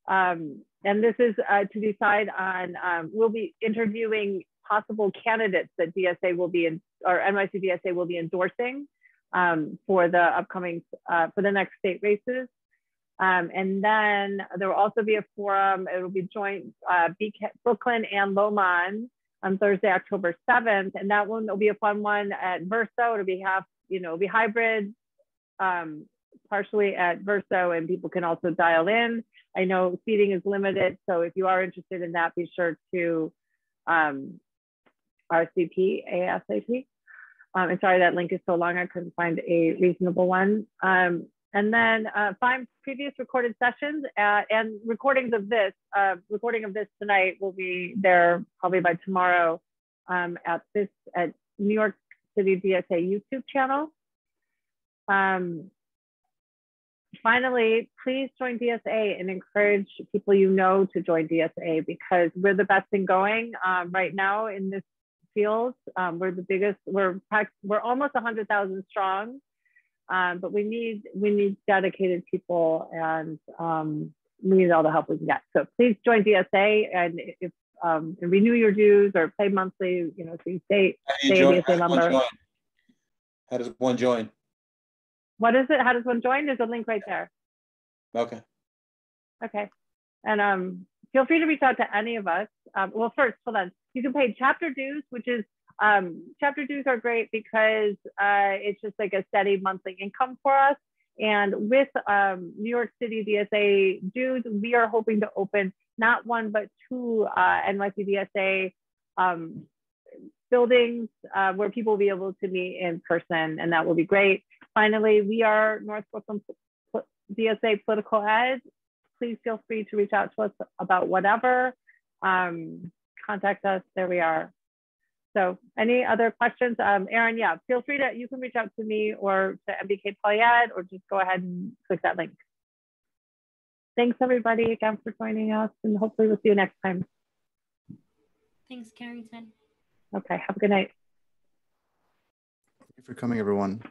Um, and this is uh, to decide on, um, we'll be interviewing possible candidates that DSA will be, in, or NYC DSA will be endorsing um, for the upcoming, uh, for the next state races. And then there will also be a forum. It will be joint uh, Brooklyn and Lomond on Thursday, October 7th. And that one will be a fun one at Verso. It'll be half, you know, be hybrid, um, partially at Verso, and people can also dial in. I know seating is limited. So if you are interested in that, be sure to um, RCP ASAP. Um, and sorry, that link is so long, I couldn't find a reasonable one. Um, and then uh, find previous recorded sessions at, and recordings of this, uh, recording of this tonight will be there probably by tomorrow um, at this, at New York City DSA YouTube channel. Um, finally, please join DSA and encourage people you know to join DSA because we're the best thing going um, right now in this field. Um, we're the biggest, we're, we're almost 100,000 strong, um, but we need, we need dedicated people and um, we need all the help we can get. So please join DSA and if um, and renew your dues or pay monthly, you know, so you stay, stay DSA member. How does one join? What is it? How does one join? There's a link right there. Okay. Okay. And um, feel free to reach out to any of us. Um, well, first, hold on. You can pay chapter dues, which is um, chapter dues are great because uh, it's just like a steady monthly income for us. And with um, New York City DSA dues, we are hoping to open not one, but two uh, NYC DSA um, buildings uh, where people will be able to meet in person, and that will be great. Finally, we are North Brooklyn DSA Political Ed. Please feel free to reach out to us about whatever. Um, contact us. There we are. So any other questions? Um, Aaron, yeah, feel free to, you can reach out to me or to NBK Polyed or just go ahead and click that link. Thanks everybody again for joining us and hopefully we'll see you next time. Thanks, Carrington. Okay, have a good night. Thank you for coming, everyone.